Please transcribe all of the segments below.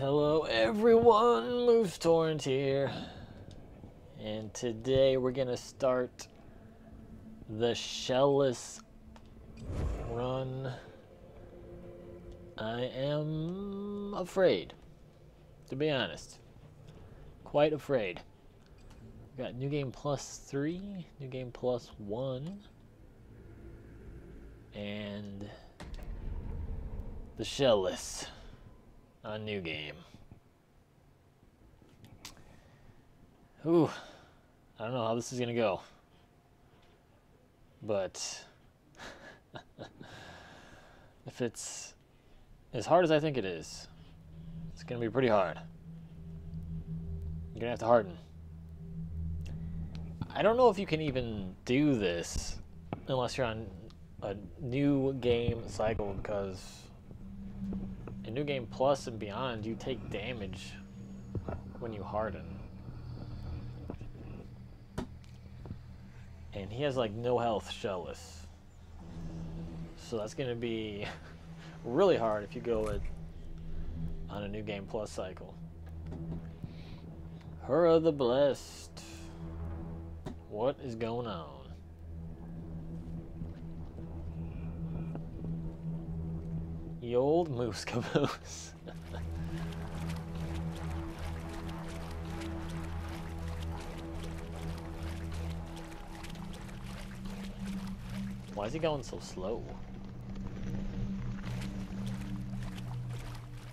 Hello everyone, Moose Torrent here. And today we're gonna start the shellless run. I am afraid, to be honest. Quite afraid. We got New Game Plus 3, New Game Plus 1, and the shellless on New Game. Ooh, I don't know how this is gonna go, but if it's as hard as I think it is, it's gonna be pretty hard. You're gonna have to harden. I don't know if you can even do this unless you're on a new game cycle because in New Game Plus and beyond, you take damage when you harden. And he has like no health shellless. So that's going to be really hard if you go it on a New Game Plus cycle. Hurrah the Blessed. What is going on? The old moose caboose. Why is he going so slow?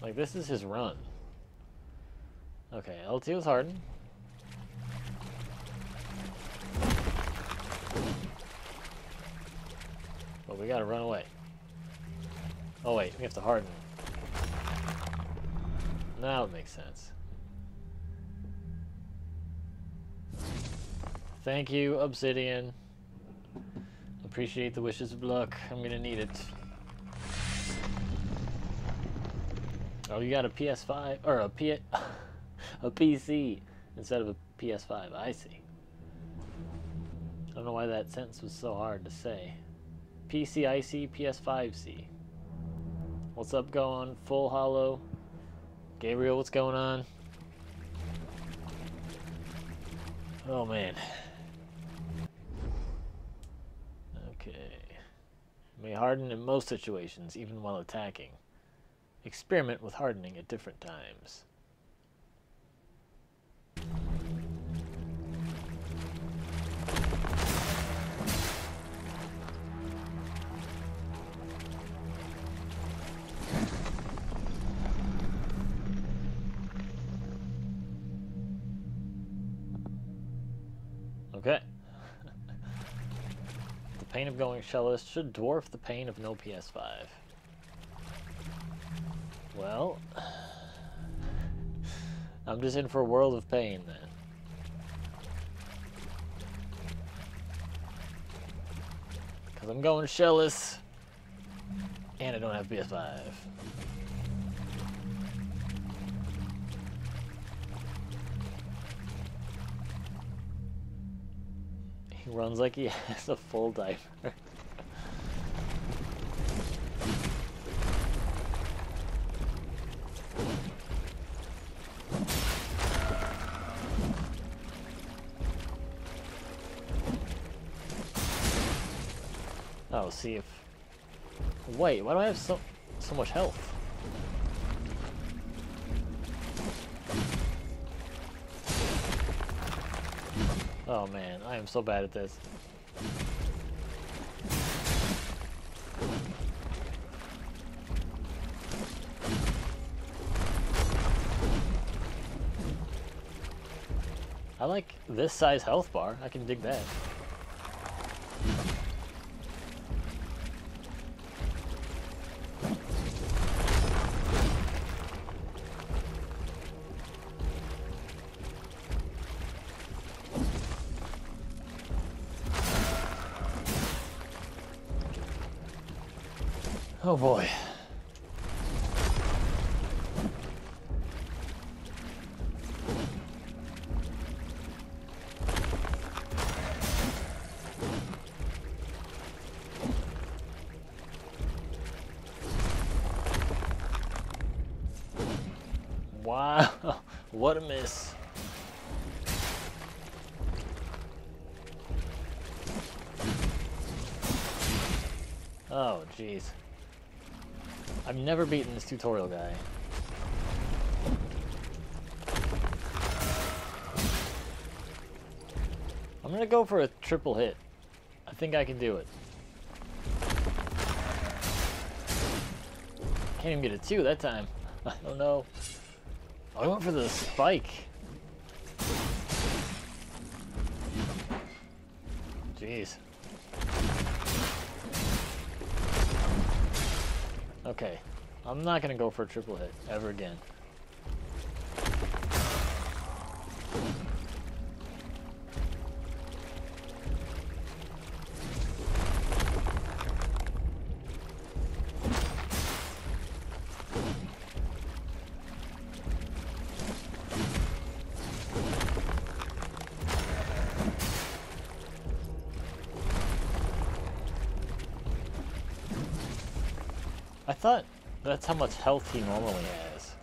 Like, this is his run. Okay, L2 is hardened. But we gotta run away. Oh wait, we have to harden. Now it makes sense. Thank you, Obsidian. Appreciate the wishes of luck. I'm gonna need it. Oh, you got a PS5 or a P a PC instead of a PS5. I see. I don't know why that sentence was so hard to say. PC PCIC, PS5C. What's up going? Full hollow. Gabriel, what's going on? Oh man. Okay. May harden in most situations, even while attacking. Experiment with hardening at different times. Pain of going shellless should dwarf the pain of no PS5. Well, I'm just in for a world of pain then. Because I'm going shellless, and I don't have PS5. He runs like he has a full diaper. oh, see if... Wait, why do I have so, so much health? Oh man, I am so bad at this. I like this size health bar. I can dig that. Oh boy. Wow, what a miss. Oh, jeez. I've never beaten this tutorial guy. I'm gonna go for a triple hit. I think I can do it. Can't even get a two that time. I don't know. Oh, I went for the spike. Jeez. Okay. I'm not gonna go for a triple hit ever again. That's how much health he normally has.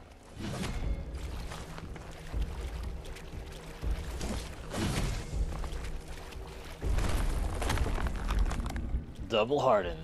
Double harden.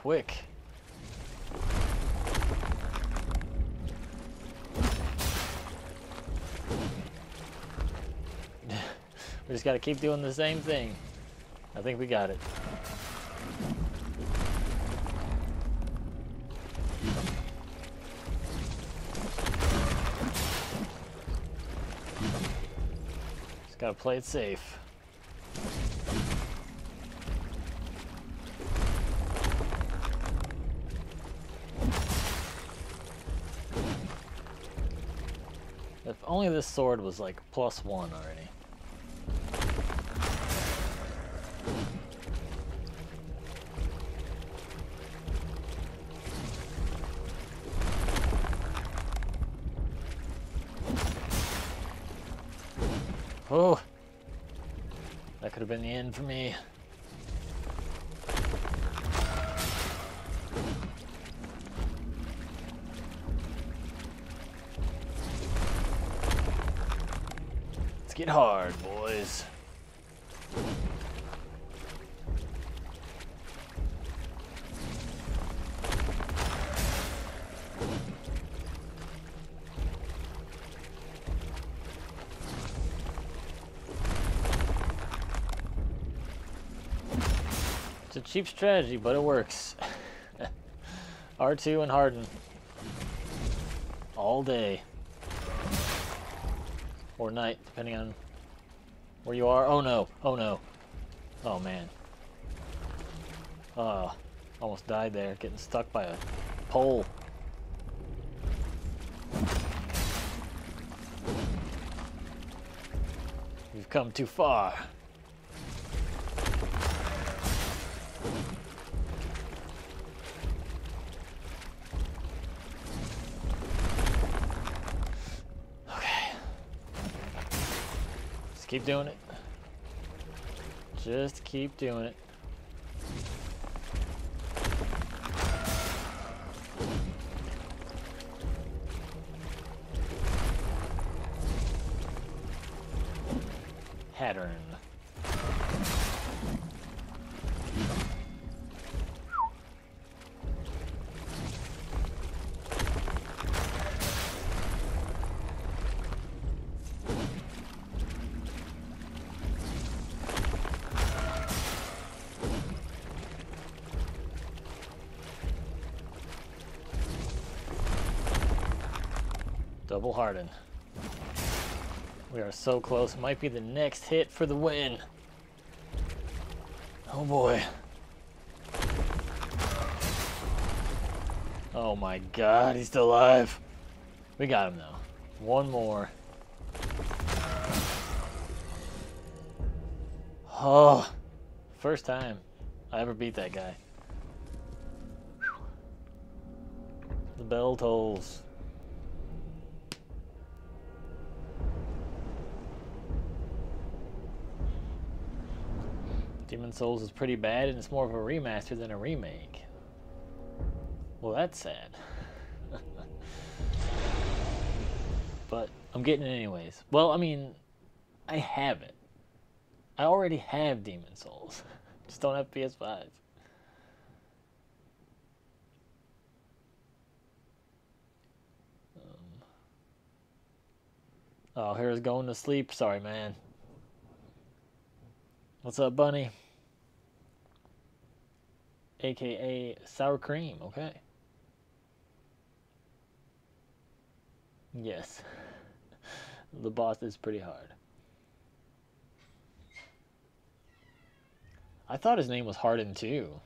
Quick. we just gotta keep doing the same thing. I think we got it. Just gotta play it safe. Sword was like plus one already. Oh, that could have been the end for me. Cheap strategy, but it works. R2 and Harden. All day. Or night, depending on where you are. Oh no, oh no. Oh man. Uh, almost died there, getting stuck by a pole. We've come too far. Doing it. Just keep doing it. Harden. We are so close. Might be the next hit for the win. Oh boy. Oh my god, he's still alive. We got him though. One more. Oh, first time I ever beat that guy. The bell tolls. Demon Souls is pretty bad and it's more of a remaster than a remake. Well, that's sad. but I'm getting it anyways. Well, I mean, I have it. I already have Demon Souls. Just don't have PS5. Um, oh, here's going to sleep. Sorry, man. What's up, Bunny? AKA Sour Cream, okay. Yes. the boss is pretty hard. I thought his name was Harden too.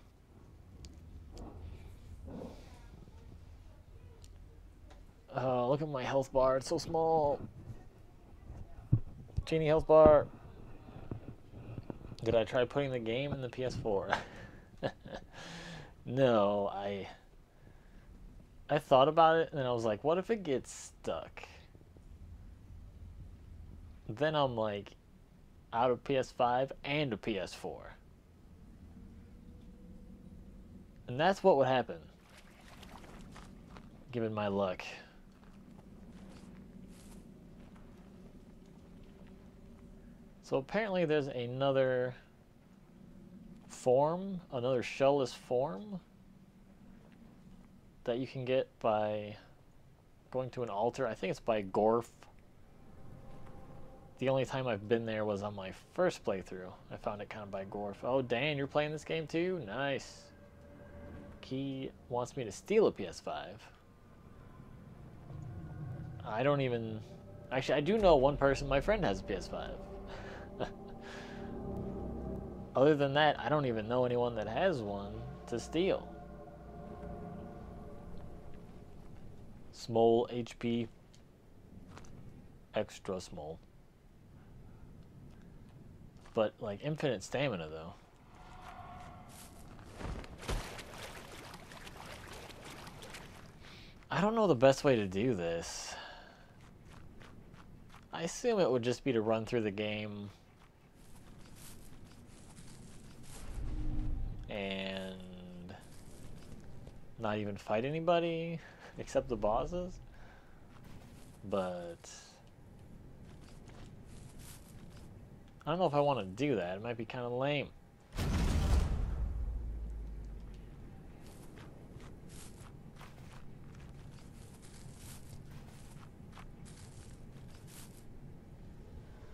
Oh, look at my health bar. It's so small. Genie health bar. Did I try putting the game in the PS4? no, I I thought about it and I was like, what if it gets stuck? Then I'm like out of PS5 and a PS4. And that's what would happen. Given my luck. So apparently there's another form, another shellless form that you can get by going to an altar. I think it's by Gorf. The only time I've been there was on my first playthrough. I found it kind of by Gorf. Oh, Dan, you're playing this game too? Nice. He wants me to steal a PS5. I don't even... Actually, I do know one person. My friend has a PS5. Other than that, I don't even know anyone that has one to steal. Small HP. Extra small. But, like, infinite stamina, though. I don't know the best way to do this. I assume it would just be to run through the game and not even fight anybody except the bosses. But I don't know if I want to do that. It might be kind of lame.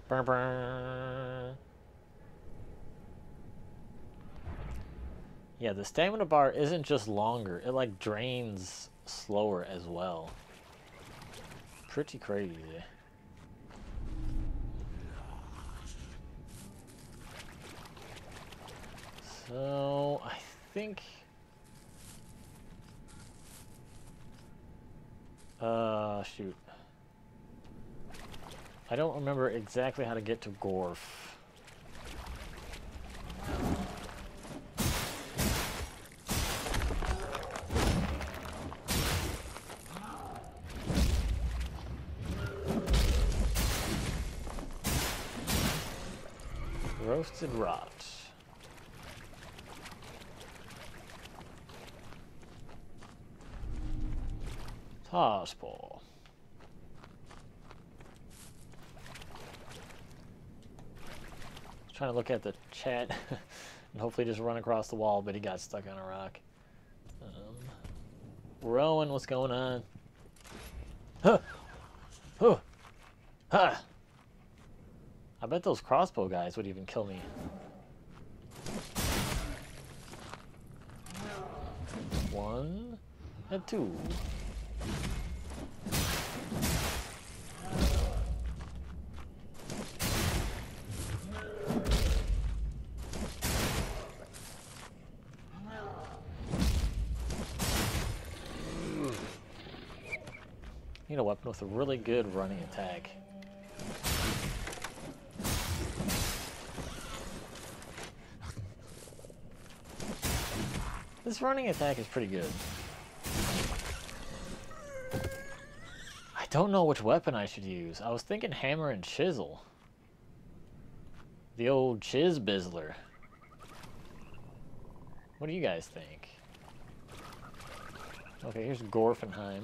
Burr, burr. Yeah, the stamina bar isn't just longer. It like drains slower as well. Pretty crazy. So, I think... Uh, shoot. I don't remember exactly how to get to Gorf. Roasted rot. Tossball. Trying to look at the chat and hopefully just run across the wall, but he got stuck on a rock. Um, Rowan, what's going on? Huh! Huh! Ha! I bet those crossbow guys would even kill me. One and two. Need a weapon with a really good running attack. This running attack is pretty good. I don't know which weapon I should use. I was thinking hammer and chisel. The old chiz bizzler. What do you guys think? Okay, here's Gorfenheim.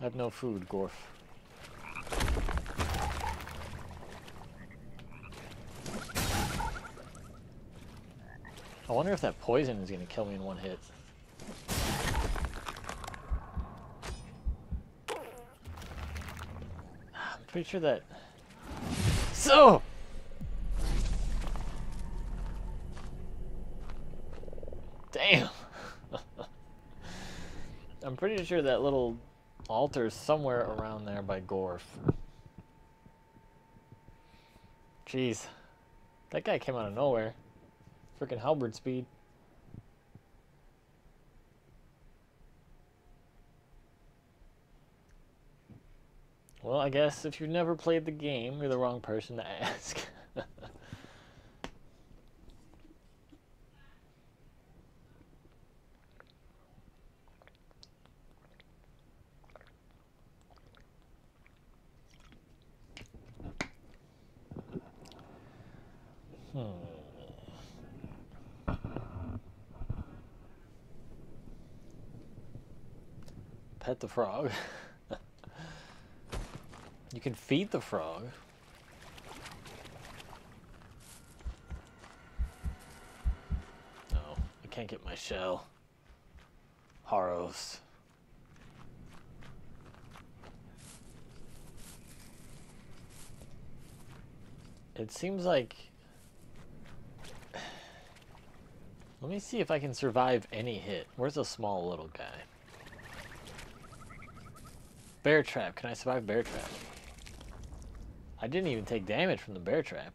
I have no food, Gorf. I wonder if that poison is going to kill me in one hit. I'm pretty sure that... So! Damn! I'm pretty sure that little altar is somewhere around there by Gorf. Jeez. That guy came out of nowhere. Freaking halberd speed. Well, I guess if you've never played the game, you're the wrong person to ask. Pet the frog. you can feed the frog. No, I can't get my shell. Harros. It seems like... Let me see if I can survive any hit. Where's a small little guy? Bear trap. Can I survive bear trap? I didn't even take damage from the bear trap.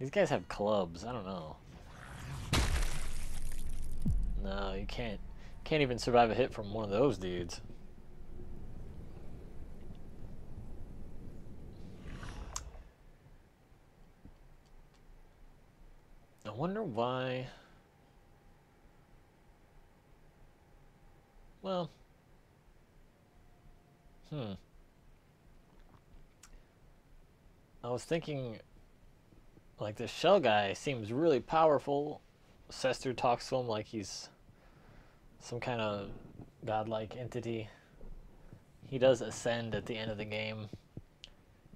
These guys have clubs. I don't know. No, you can't. Can't even survive a hit from one of those dudes. I wonder why... Well... Hmm. I was thinking, like, this shell guy seems really powerful. Sester talks to him like he's some kind of godlike entity. He does ascend at the end of the game.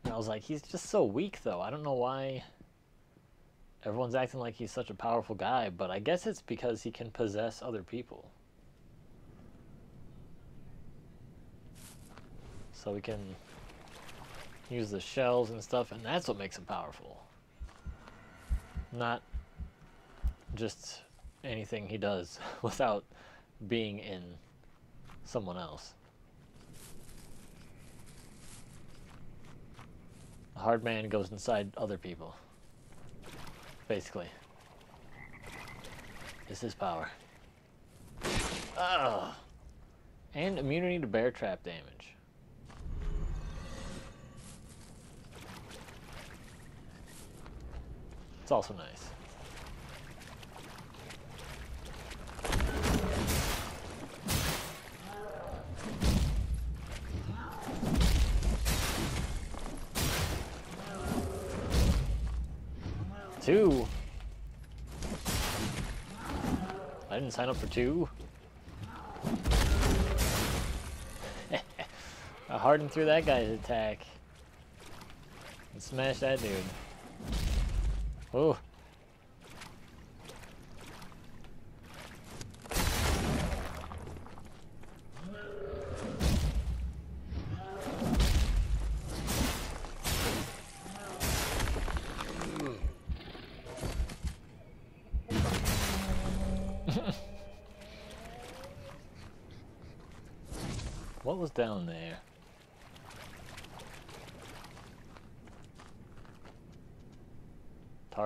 And I was like, he's just so weak, though. I don't know why everyone's acting like he's such a powerful guy, but I guess it's because he can possess other people. So we can use the shells and stuff, and that's what makes it powerful. Not just anything he does without being in someone else. A hard man goes inside other people. Basically. This is power. Ugh. And immunity to bear trap damage. It's also nice. Two. I didn't sign up for two. I hardened through that guy's attack. And smashed that dude. Oh. what was down there?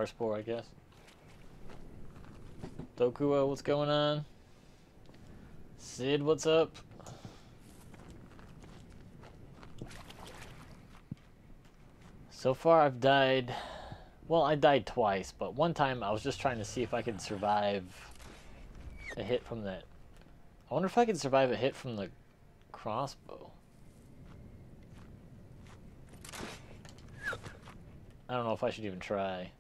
Spore, I guess. Dokuo, what's going on? Sid, what's up? So far I've died... Well, I died twice, but one time I was just trying to see if I could survive a hit from that. I wonder if I could survive a hit from the crossbow. I don't know if I should even try.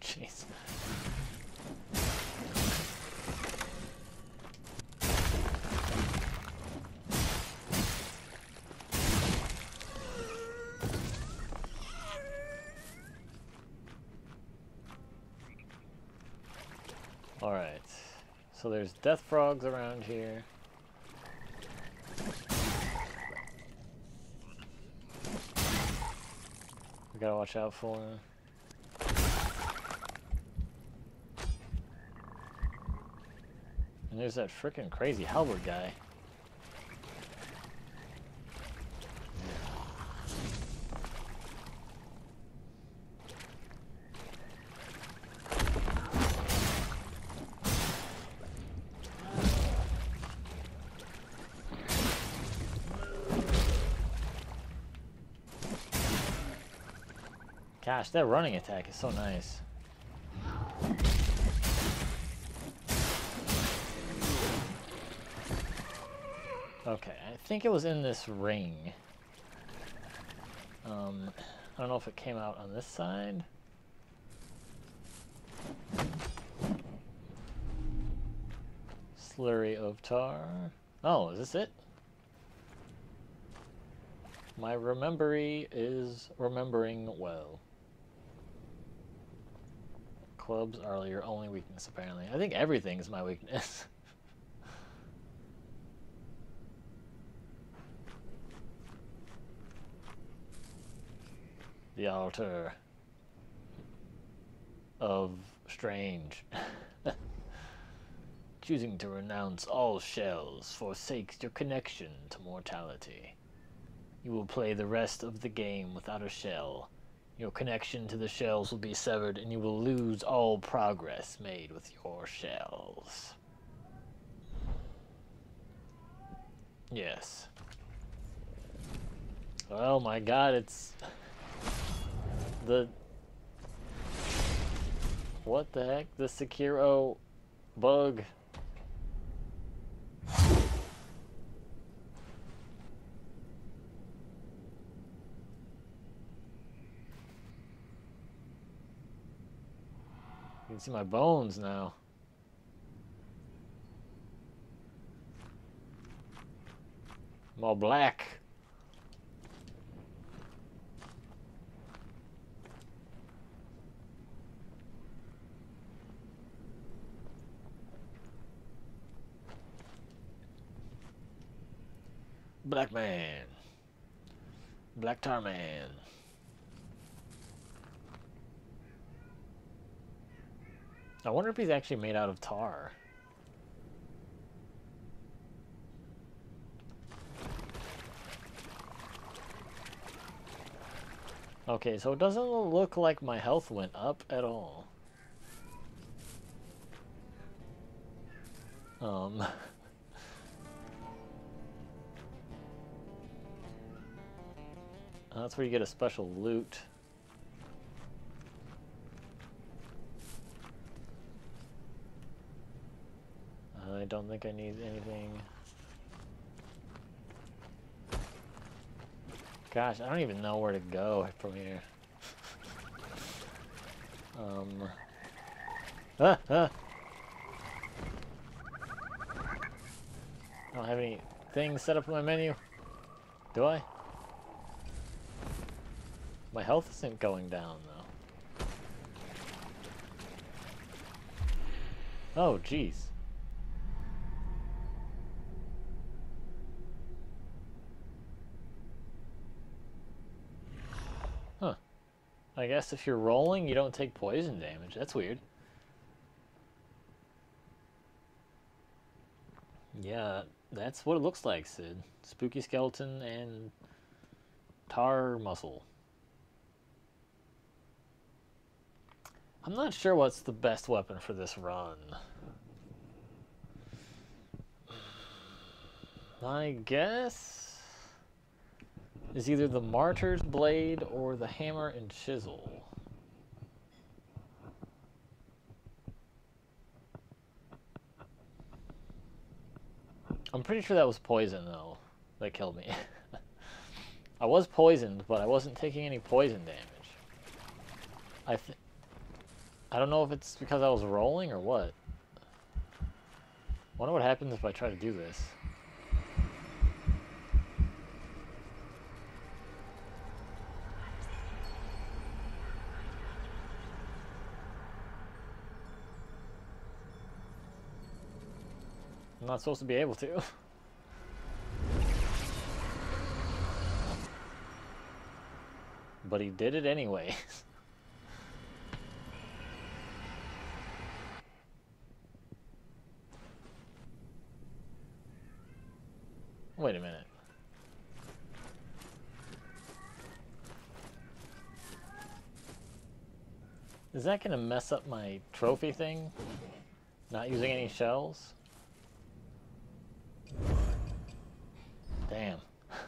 Jeez. Alright. So there's death frogs around here. We gotta watch out for them. And there's that freaking crazy halberd guy. Gosh, that running attack is so nice. Okay, I think it was in this ring. Um, I don't know if it came out on this side. Slurry of tar. Oh, is this it? My remembery is remembering well. Clubs are your only weakness, apparently. I think everything is my weakness. the altar of strange. Choosing to renounce all shells forsakes your connection to mortality. You will play the rest of the game without a shell. Your connection to the shells will be severed and you will lose all progress made with your shells. Yes. Oh my god, it's... The... What the heck? The Sekiro bug. Can see my bones now. I'm all black. Black man. Black tar man. I wonder if he's actually made out of tar. Okay, so it doesn't look like my health went up at all. Um... That's where you get a special loot. I don't think I need anything. Gosh, I don't even know where to go from here. um. Ah, ah. I don't have any things set up in my menu. Do I? My health isn't going down, though. Oh, jeez. I guess if you're rolling, you don't take poison damage. That's weird. Yeah, that's what it looks like, Sid. Spooky skeleton and tar muscle. I'm not sure what's the best weapon for this run. I guess is either the Martyr's Blade or the Hammer and Chisel. I'm pretty sure that was poison, though, that killed me. I was poisoned, but I wasn't taking any poison damage. I th I don't know if it's because I was rolling or what. wonder what happens if I try to do this. I'm not supposed to be able to. but he did it anyway. Wait a minute. Is that going to mess up my trophy thing? Not using any shells? Damn.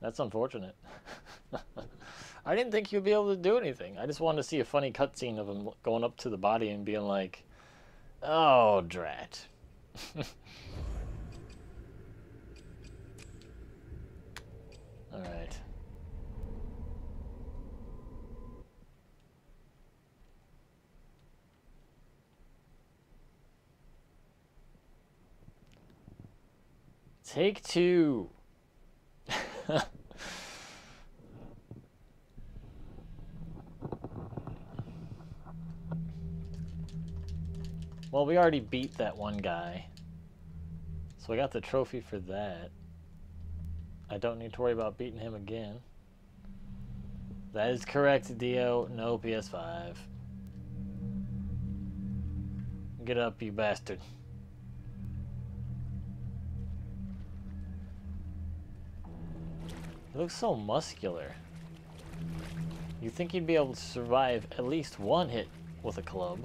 That's unfortunate. I didn't think you'd be able to do anything. I just wanted to see a funny cutscene of him going up to the body and being like, oh, drat. Alright. Take two. well, we already beat that one guy. So we got the trophy for that. I don't need to worry about beating him again. That is correct, Dio. No PS5. Get up, you bastard. He looks so muscular. You think he'd be able to survive at least one hit with a club.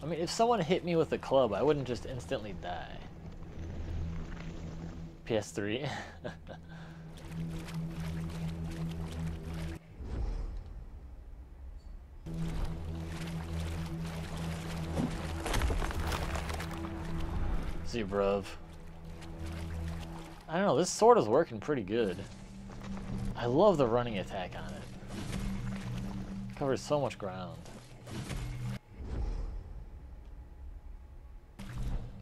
I mean, if someone hit me with a club, I wouldn't just instantly die. PS3. See. I don't know, this sword is working pretty good. I love the running attack on it. Covers so much ground.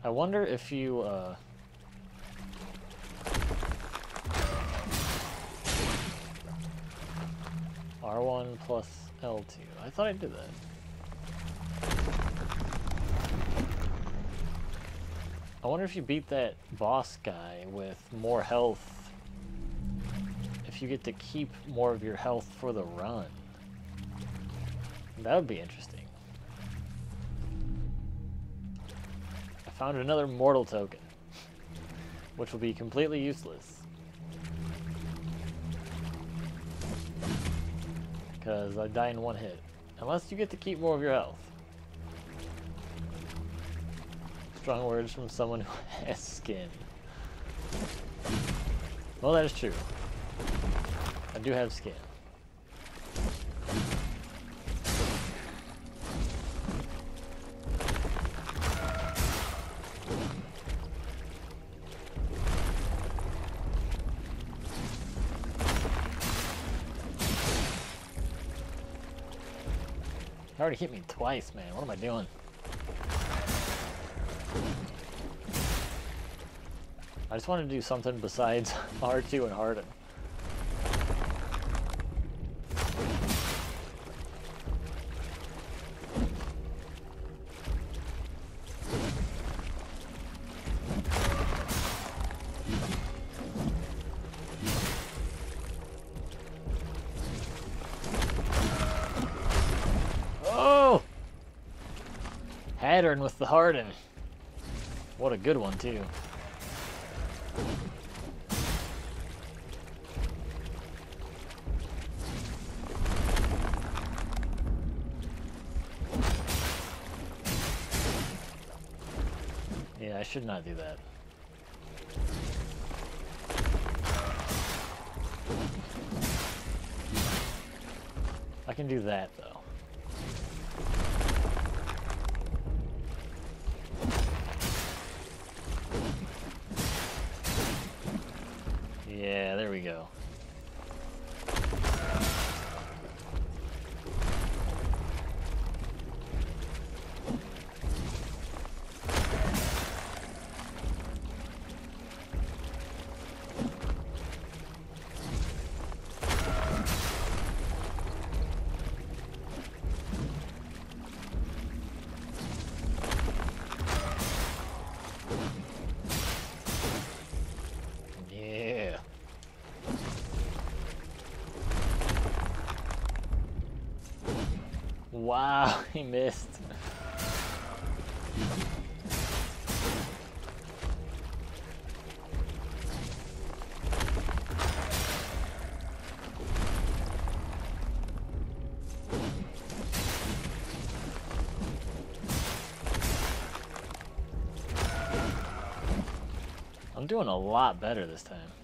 I wonder if you, uh... R1 plus L2. I thought I did that. I wonder if you beat that boss guy with more health, if you get to keep more of your health for the run. That would be interesting. I found another mortal token, which will be completely useless. Because I die in one hit. Unless you get to keep more of your health. Strong words from someone who has skin. Well, that is true. I do have skin. already hit me twice, man. What am I doing? I just want to do something besides R2 and Harden. Oh! Hattern with the Harden. What a good one, too. Not do that. I can do that, though. Wow, he missed. I'm doing a lot better this time.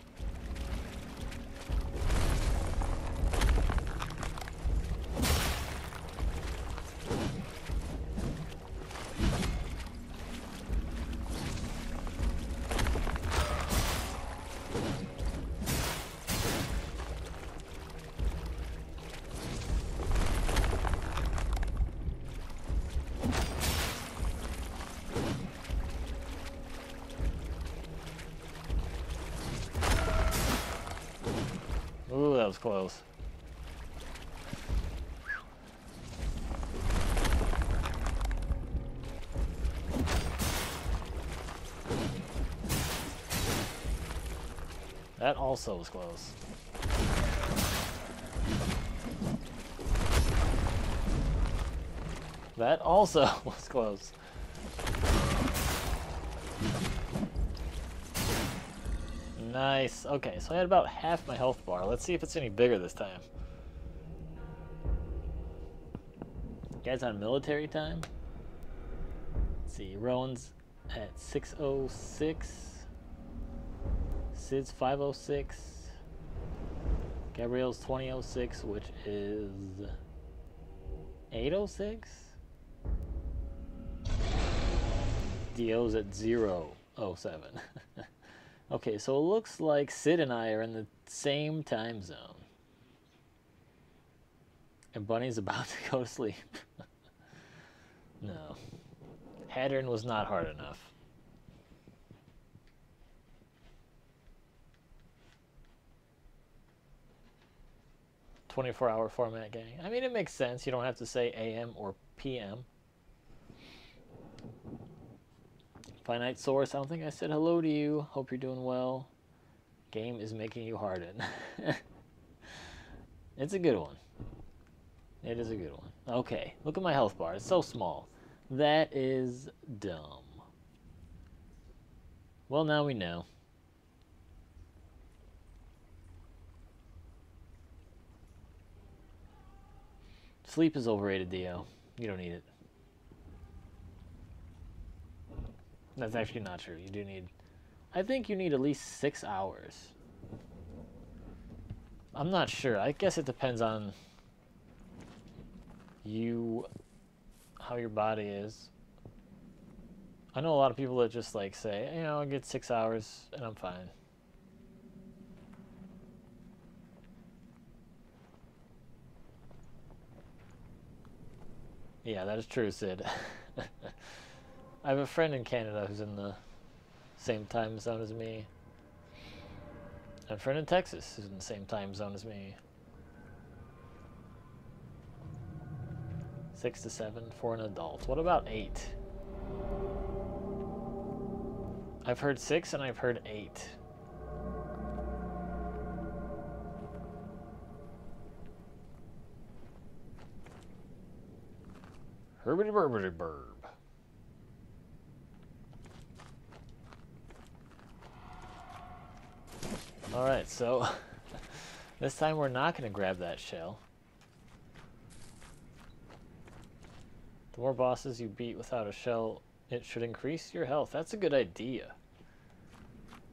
Also was close. That also was close. Nice. Okay, so I had about half my health bar. Let's see if it's any bigger this time. You guys on military time? Let's see, Rowan's at 606. Sid's 506. Gabrielle's 2006, which is 806. Dio's at 007. okay, so it looks like Sid and I are in the same time zone. And Bunny's about to go to sleep. no. Hadern was not hard enough. Twenty-four hour format gang. I mean, it makes sense. You don't have to say AM or PM. Finite source. I don't think I said hello to you. Hope you're doing well. Game is making you harden. it's a good one. It is a good one. Okay, look at my health bar. It's so small. That is dumb. Well, now we know. Sleep is overrated, Dio. You don't need it. That's actually not true. You do need... I think you need at least six hours. I'm not sure. I guess it depends on you, how your body is. I know a lot of people that just like say, you know, I get six hours and I'm fine. Yeah, that is true, Sid. I have a friend in Canada who's in the same time zone as me. And a friend in Texas who's in the same time zone as me. Six to seven for an adult. What about eight? I've heard six and I've heard eight. Herbity burbity burb. Alright, so this time we're not going to grab that shell. The more bosses you beat without a shell, it should increase your health. That's a good idea.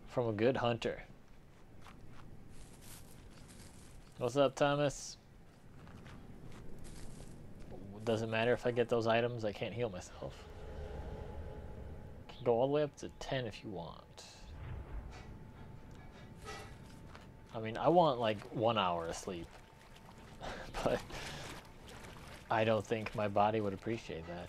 From a good hunter. What's up, Thomas? Doesn't matter if I get those items, I can't heal myself. Can go all the way up to 10 if you want. I mean, I want like one hour of sleep. but I don't think my body would appreciate that.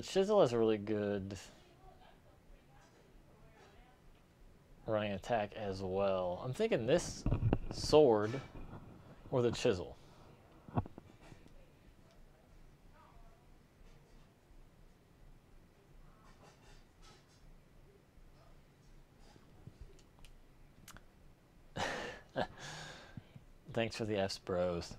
The chisel has a really good running attack as well. I'm thinking this sword or the chisel. Thanks for the F's, bros.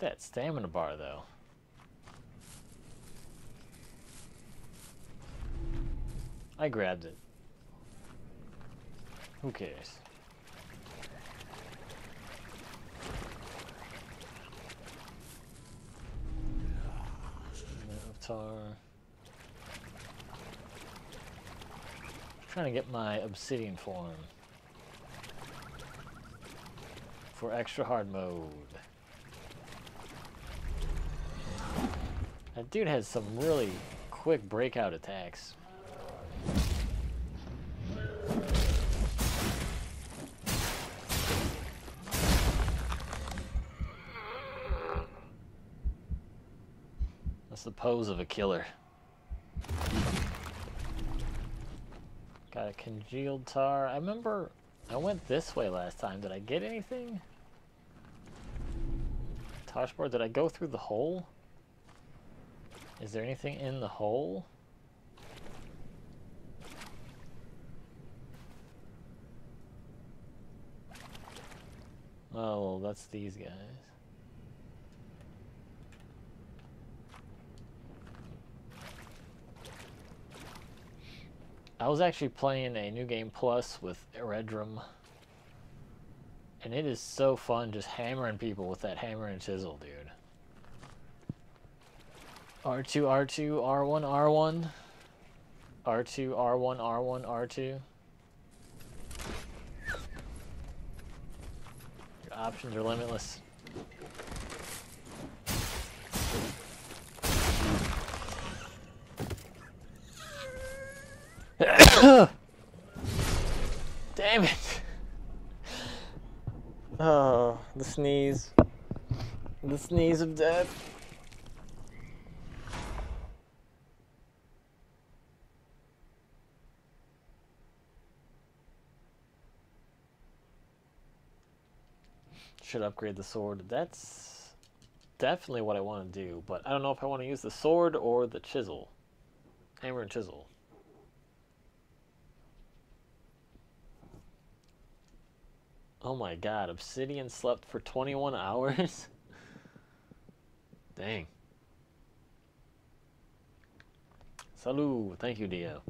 that stamina bar, though. I grabbed it. Who cares? Minotaur. Trying to get my obsidian form for extra hard mode. Dude has some really quick breakout attacks. That's the pose of a killer. Got a congealed tar. I remember I went this way last time. Did I get anything? Toshboard, did I go through the hole? Is there anything in the hole? Oh, well, that's these guys. I was actually playing a new game plus with Eredrim. And it is so fun just hammering people with that hammer and chisel, dude. R2, R2, R1, R1. R2, R1, R1, R2. Your options are limitless. Damn it! Oh, the sneeze. The sneeze of death. Should upgrade the sword. That's definitely what I want to do, but I don't know if I want to use the sword or the chisel. Hammer and chisel. Oh my god, Obsidian slept for 21 hours? Dang. Salud. Thank you, Dio.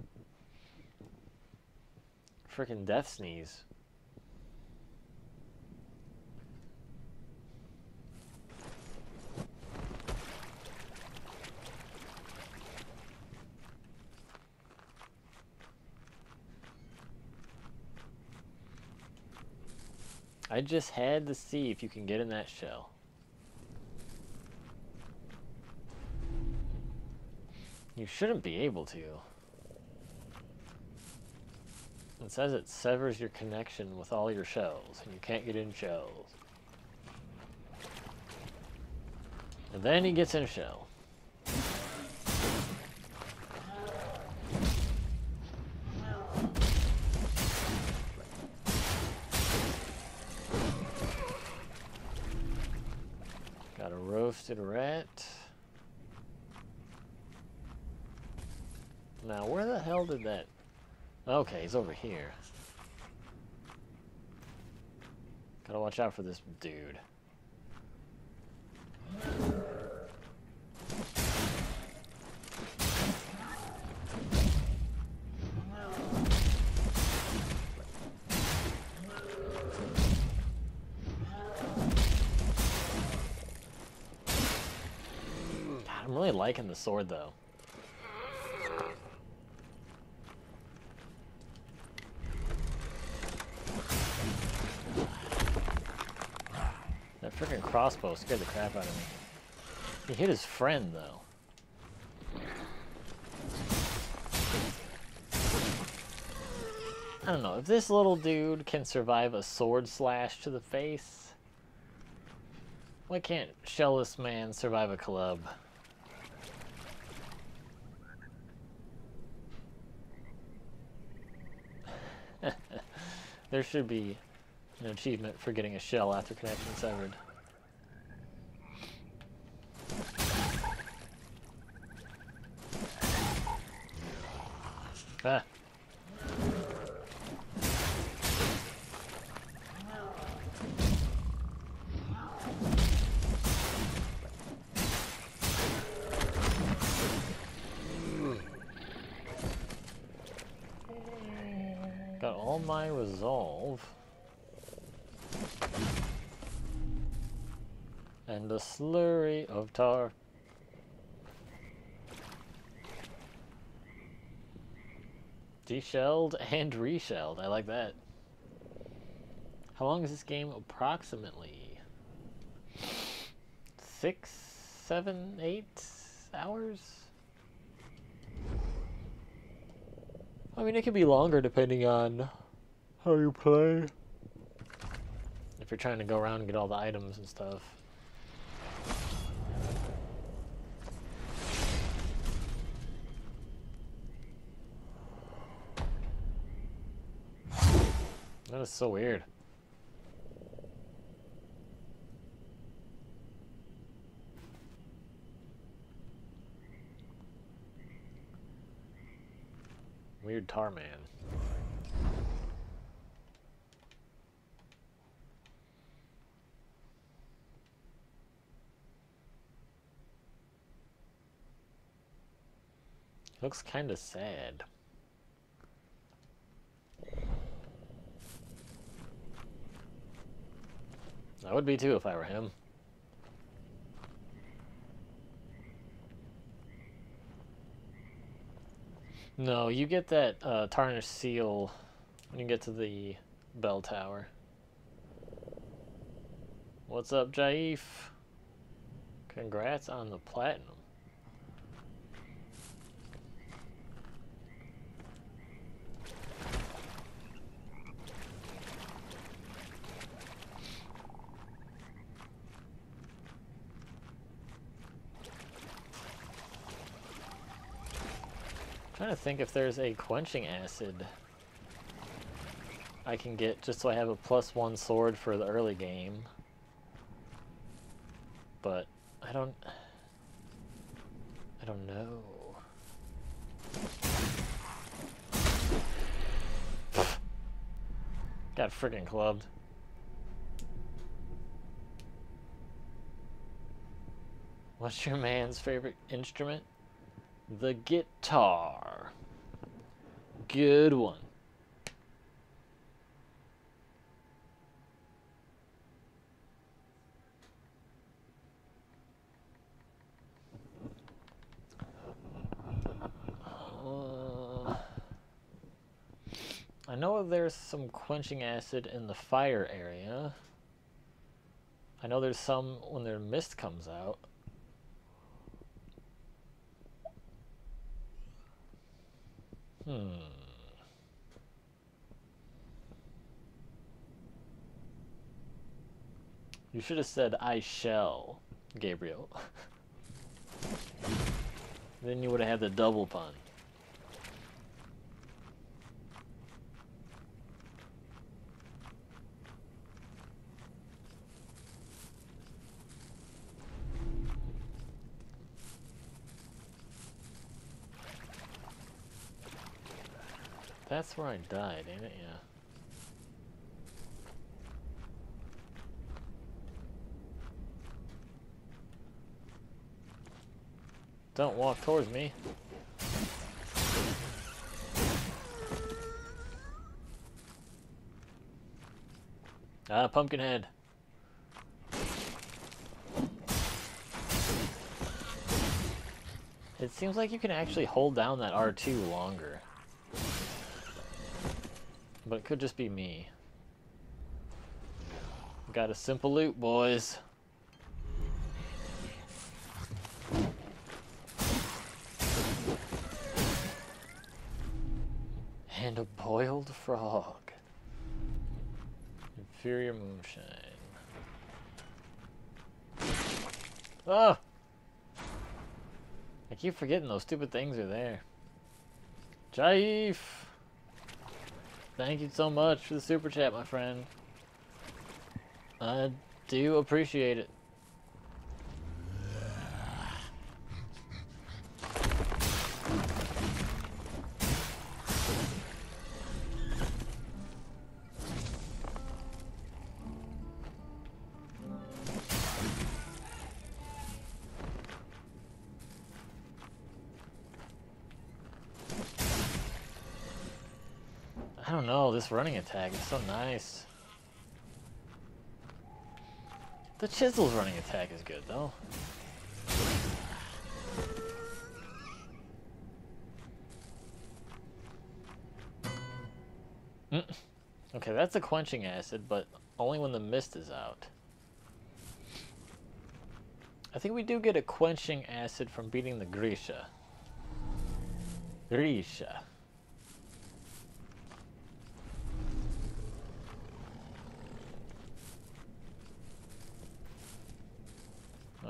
Freaking death sneeze. I just had to see if you can get in that shell. You shouldn't be able to. It says it severs your connection with all your shells, and you can't get in shells. And then he gets in a shell. Got a rat. Now, where the hell did that... Okay, he's over here. Gotta watch out for this dude. Liking the sword though. That freaking crossbow scared the crap out of me. He hit his friend though. I don't know, if this little dude can survive a sword slash to the face, why can't Shellless Man survive a club? There should be an achievement for getting a shell after connection severed. Ah. My resolve. And a slurry of tar. Deshelled and reshelled. I like that. How long is this game approximately? Six, seven, eight hours? I mean, it could be longer depending on how you play. If you're trying to go around and get all the items and stuff. That is so weird. Weird tar man. Looks kind of sad. I would be too if I were him. No, you get that uh, tarnished seal when you get to the bell tower. What's up, Jaif? Congrats on the platinum. Trying to think if there's a quenching acid I can get just so I have a plus one sword for the early game. But I don't I don't know. Got freaking clubbed. What's your man's favorite instrument? The guitar. Good one. Uh, I know there's some quenching acid in the fire area. I know there's some when their mist comes out. Hmm. You should have said I shall, Gabriel. then you would have had the double pun. That's where I died, ain't it? Yeah. Don't walk towards me. Ah, Pumpkinhead. It seems like you can actually hold down that R2 longer. But it could just be me. Got a simple loot, boys. And a boiled frog. Inferior moonshine. Oh! I keep forgetting those stupid things are there. Jaif! Thank you so much for the super chat, my friend. I do appreciate it. I don't know, this running attack is so nice. The chisel's running attack is good though. Mm. Okay, that's a quenching acid, but only when the mist is out. I think we do get a quenching acid from beating the Grisha. Grisha.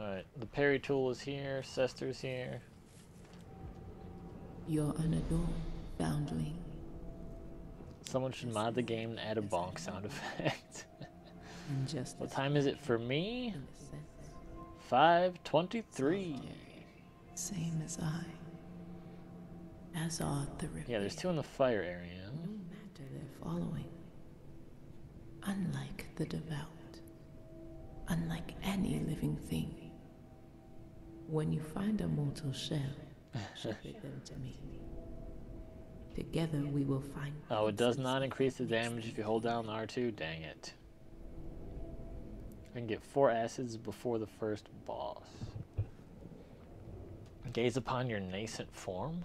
Alright, the parry tool is here, Sester's here. You're unadorned, foundling. Someone should mod the game and add a bonk sound effect. What time is it for me? 523. same as I. As are the Yeah, there's two in the fire area. No matter their following. Unlike the devout, unlike any living thing. When you find a mortal shell, shepherd them to me. Together we will find. Oh, it does not increase the damage if you hold down R2? Dang it. I can get four acids before the first boss. Gaze upon your nascent form?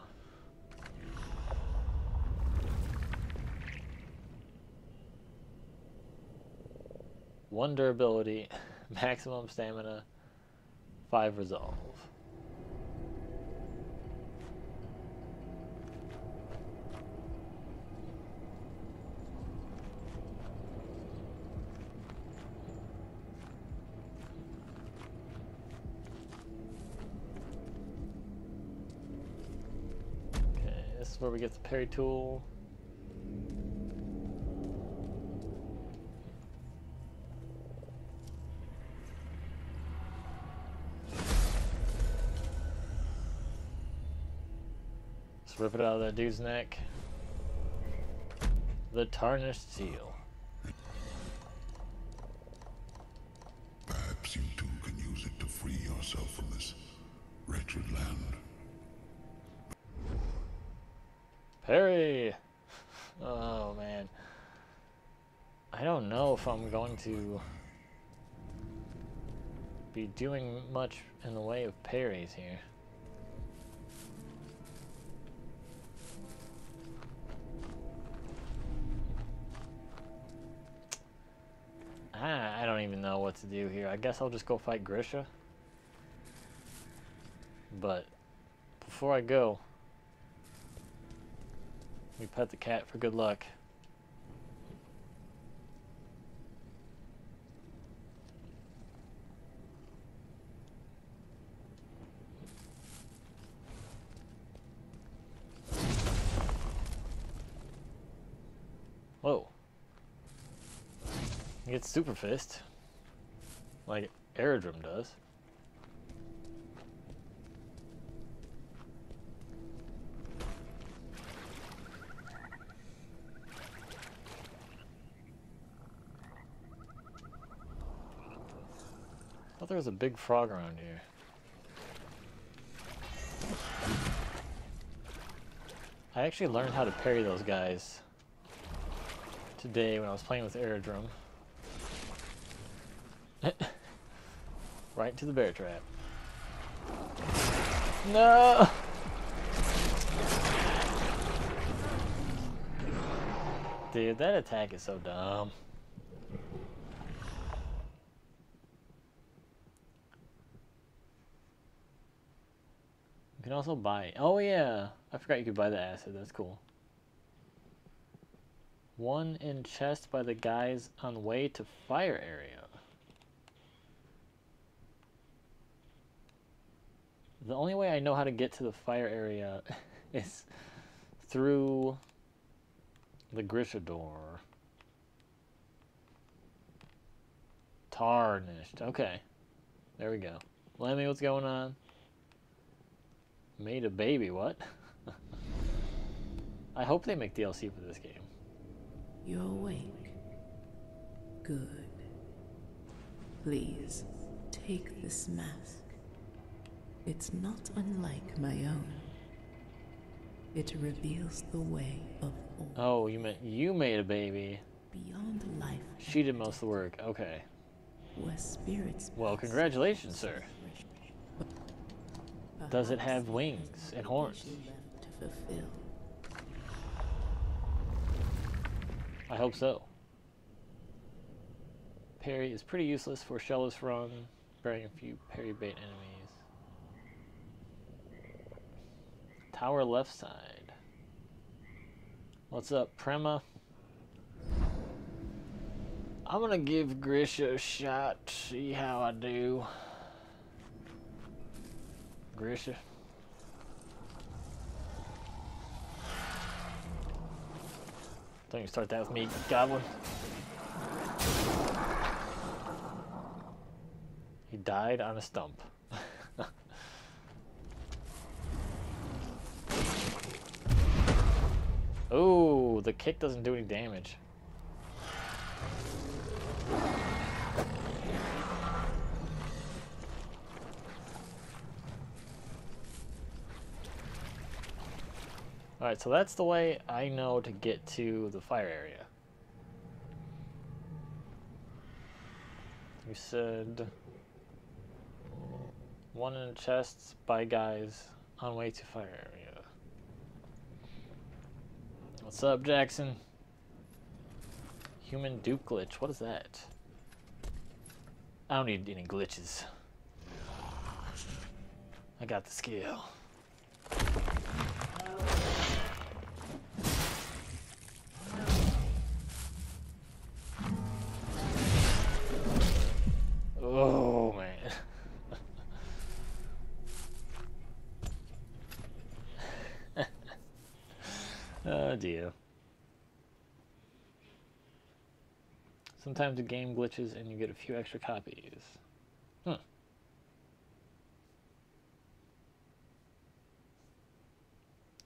One durability, maximum stamina, five resolve. Okay, this is where we get the parry tool. Let's rip it out of that dude's neck. The tarnished seal. Perhaps you too can use it to free yourself from this wretched land. Perry! Oh man. I don't know if I'm going to be doing much in the way of parries here. Ah, I don't even know what to do here. I guess I'll just go fight Grisha. But before I go, We pet the cat for good luck. Whoa. Super Fist. Like Aerodrome does. Thought there was a big frog around here. I actually learned how to parry those guys today when I was playing with Aerodrome. right into the bear trap. No! Dude, that attack is so dumb. You can also buy. Oh yeah, I forgot you could buy the acid. That's cool. One in chest by the guys on way to fire area. The only way I know how to get to the fire area is through the Grisha door. Tarnished. Okay. There we go. Lemmy, what's going on? Made a baby, what? I hope they make DLC for this game. You're awake. Good. Please, take this mask. It's not unlike my own. It reveals the way of all. Oh, you meant you made a baby. Beyond life. She did most of the work. Okay. Where spirits. Well, congratulations, sir. Does it have wings and horns? To fulfill. I hope so. Parry is pretty useless for Shell's run, bearing a few parry bait enemies. Tower left side. What's up, Prema? I'm gonna give Grisha a shot, see how I do. Grisha. Don't you start that with me, Goblin. He died on a stump. Oh, the kick doesn't do any damage. Alright, so that's the way I know to get to the fire area. You said one in the chests by guys on way to fire area. What's up, Jackson? Human dupe glitch. What is that? I don't need any glitches. I got the skill. Sometimes the game glitches and you get a few extra copies. Hmm.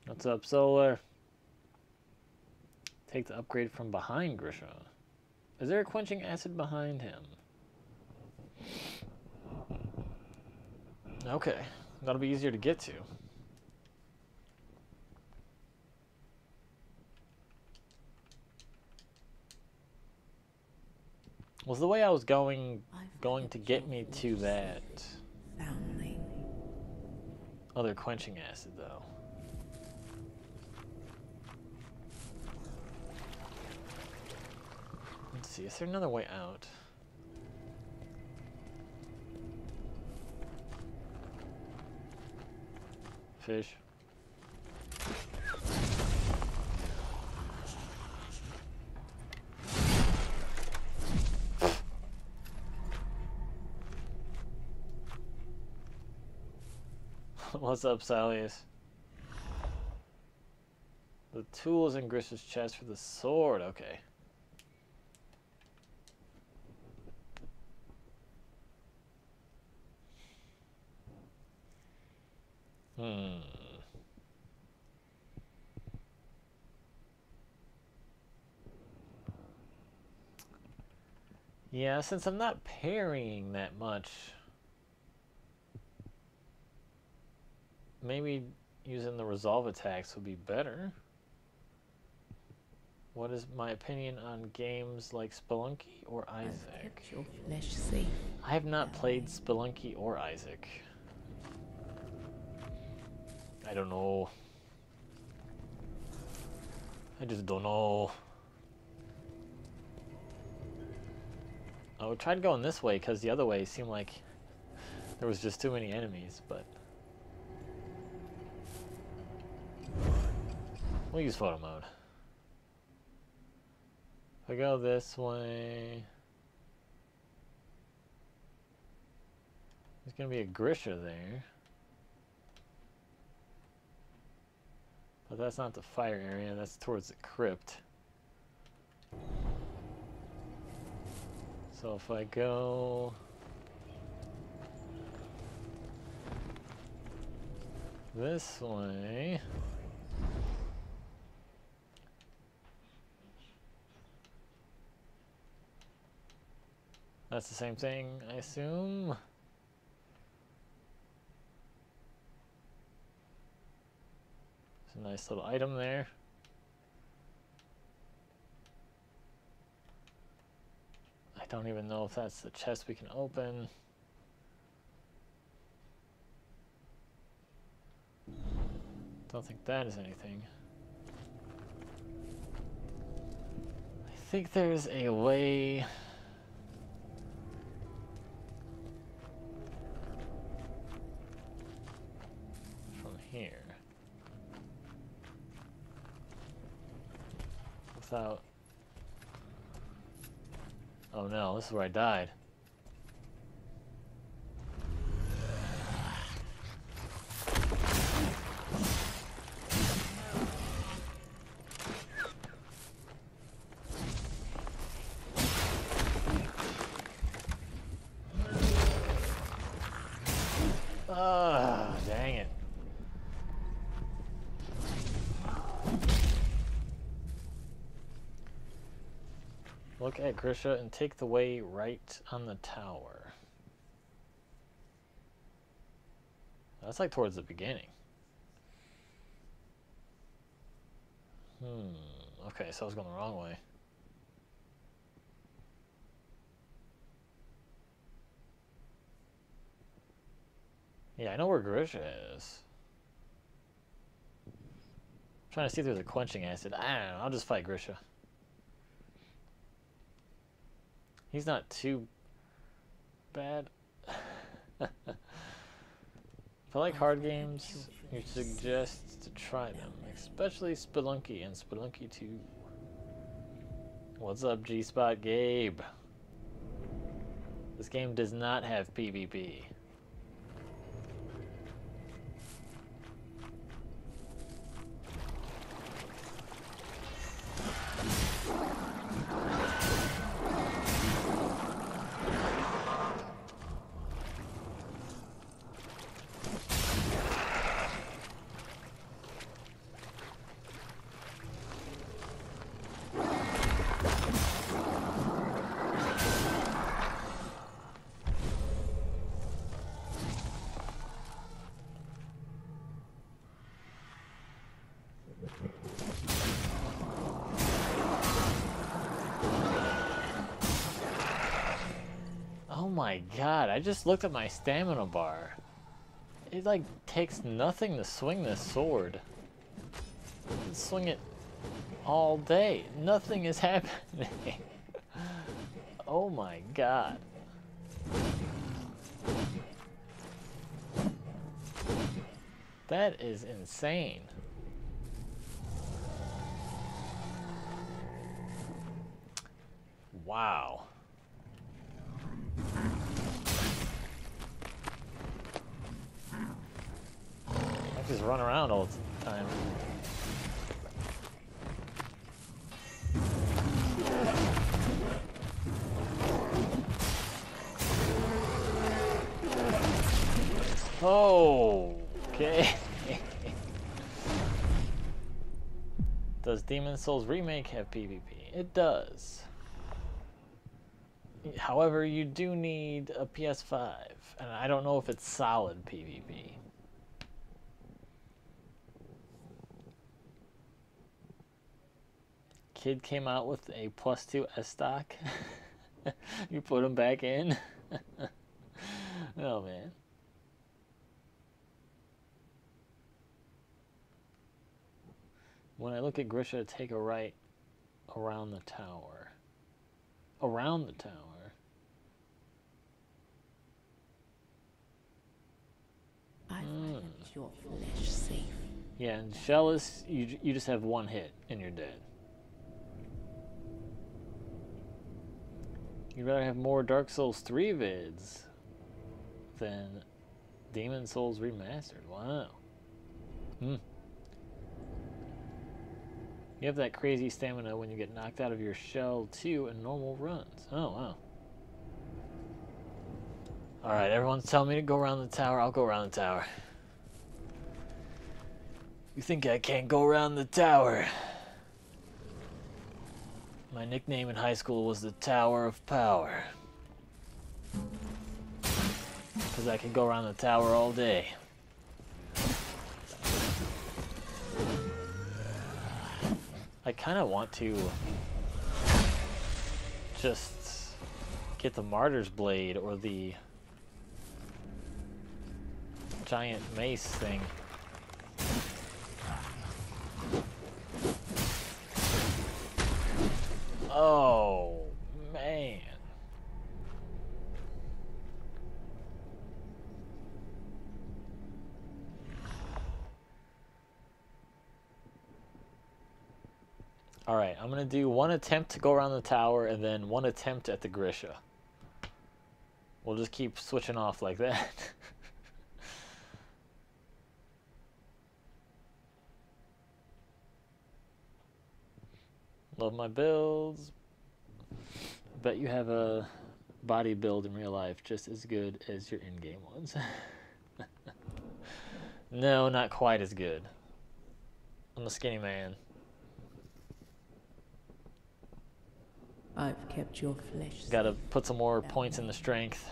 What's up, Solar? Take the upgrade from behind Grisha. Is there a quenching acid behind him? Okay, that'll be easier to get to. Was the way I was going going to get me to that other oh, quenching acid though? Let's see, is there another way out? Fish. What's up, Salius? The tools in Grisha's chest for the sword. Okay. Hmm. Yeah, since I'm not parrying that much, maybe using the resolve attacks would be better. What is my opinion on games like Spelunky or Isaac? kept your flesh. I have not played Spelunky or Isaac. I don't know. I just don't know. I tried going this way because the other way seemed like there was just too many enemies, but... We'll use photo mode. If I go this way... There's gonna be a Grisha there. But that's not the fire area, that's towards the crypt. So if I go... This way... That's the same thing, I assume. There's a nice little item there. I don't even know if that's the chest we can open. Don't think that is anything. I think there's a way. Without. Oh no, this is where I died. Grisha and take the way right on the tower. That's like towards the beginning. Hmm. Okay, so I was going the wrong way. Yeah, I know where Grisha is. trying to see if there's a quenching acid. I don't know. I'll just fight Grisha. He's not too bad. if I like hard games, you suggest to try them, especially Spelunky and Spelunky 2. What's up, G-Spot Gabe? This game does not have PvP. I just looked at my stamina bar. It like takes nothing to swing this sword. Swing it all day. Nothing is happening. oh my god. That is insane. Wow. Just run around all the time. Oh, okay. does Demon Souls Remake have PvP? It does. However, you do need a PS5, and I don't know if it's solid PvP. Kid came out with a plus two S stock. you put him back in. oh man. When I look at Grisha, take a right around the tower. Around the tower. I Mm. your flesh safe. Yeah, and Shellis, you you just have one hit and you're dead. You'd rather have more Dark Souls 3 vids than Demon Souls Remastered. Wow. Hmm. You have that crazy stamina when you get knocked out of your shell too in normal runs. Oh, wow. Alright, everyone's telling me to go around the tower. I'll go around the tower. You think I can't go around the tower? My nickname in high school was the Tower of Power. Because I can go around the tower all day. I kind of want to just get the Martyr's Blade or the giant mace thing. Oh, man. Alright, I'm going to do one attempt to go around the tower and then one attempt at the Grisha. We'll just keep switching off like that. Love my builds. Bet you have a body build in real life just as good as your in-game ones. no, not quite as good. I'm a skinny man. I've kept your flesh Gotta put some more points in the strength.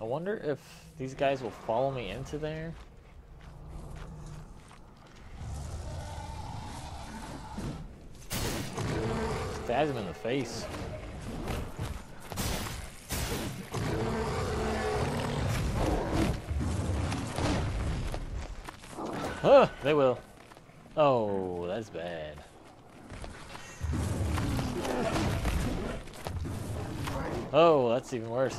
I wonder if these guys will follow me into there. Stabs him in the face. Huh, they will. Oh, that's bad. Oh, that's even worse.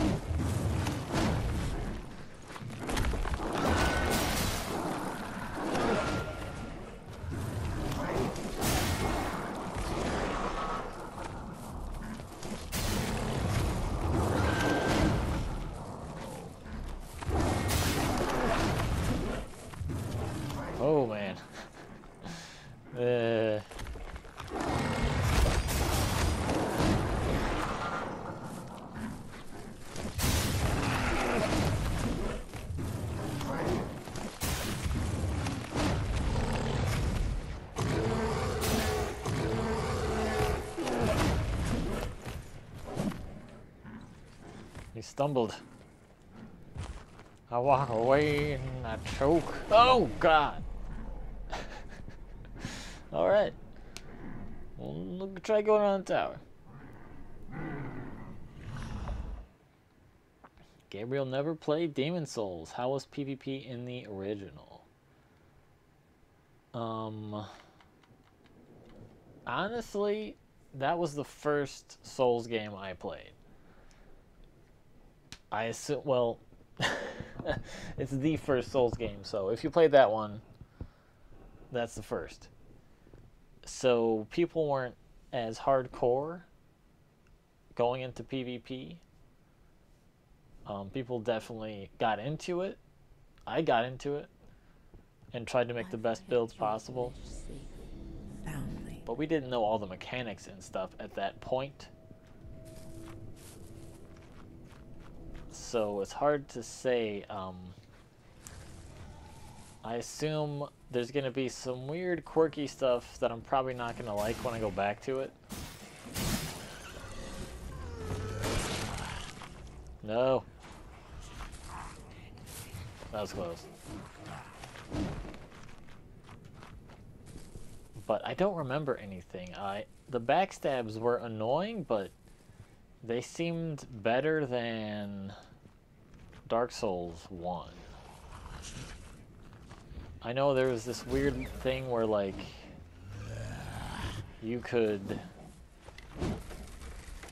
stumbled. I walk away and I choke. Oh God! All right. Well, try going around the tower. Gabriel never played Demon Souls. How was PvP in the original? Um. Honestly, that was the first Souls game I played. I assume. Well, it's the first Souls game. So if you played that one, that's the first. so people weren't as hardcore going into PvP. Um, people definitely got into it. I got into it and tried to make the best builds possible. flesh safe, family. But we didn't know all the mechanics and stuff at that point. So it's hard to say. Um, I assume there's going to be some weird, quirky stuff that I'm probably not going to like when I go back to it. No. That was close. But I don't remember anything. I the backstabs were annoying, but they seemed better than Dark Souls 1. I know there was this weird thing where like you could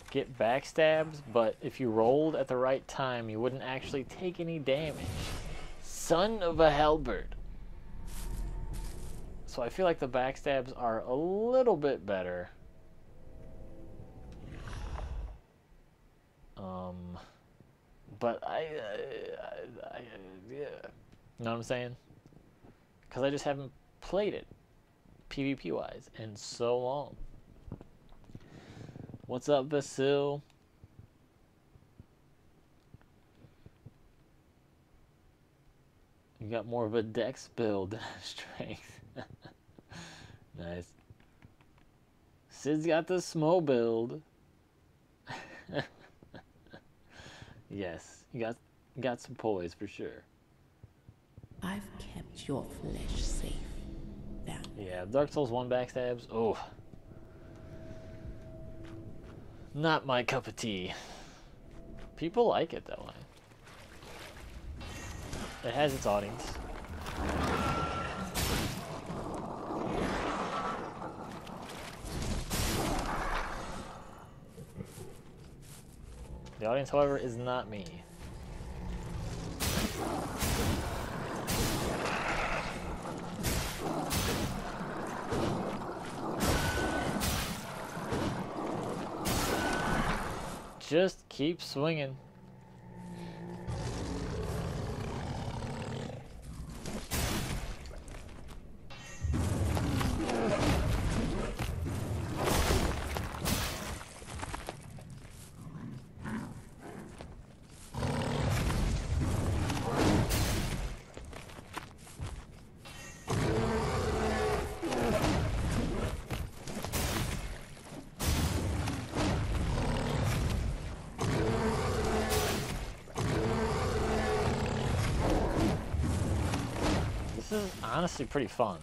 get backstabs, but if you rolled at the right time, you wouldn't actually take any damage. Son of a halberd. So I feel like the backstabs are a little bit better. Um, but I, uh, I, I, yeah, you know what I'm saying? Because I just haven't played it, PvP wise, in so long. What's up, Vasil? You got more of a dex build than strength. nice. Sid's got the smo build. yes, you got got some poise for sure. I've kept your flesh safe, family. Yeah, Dark Souls 1 backstabs. Oh. Not my cup of tea. People like it that way. It has its audience. The audience, however, is not me. Just keep swinging. This is honestly pretty fun.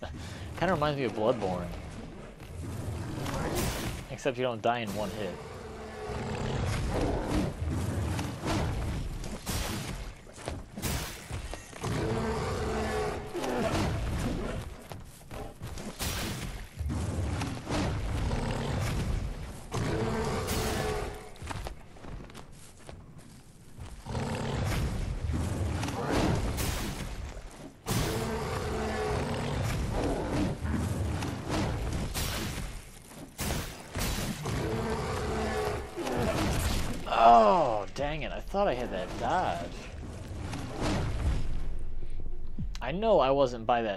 kind of reminds me of Bloodborne. Except you don't die in one hit.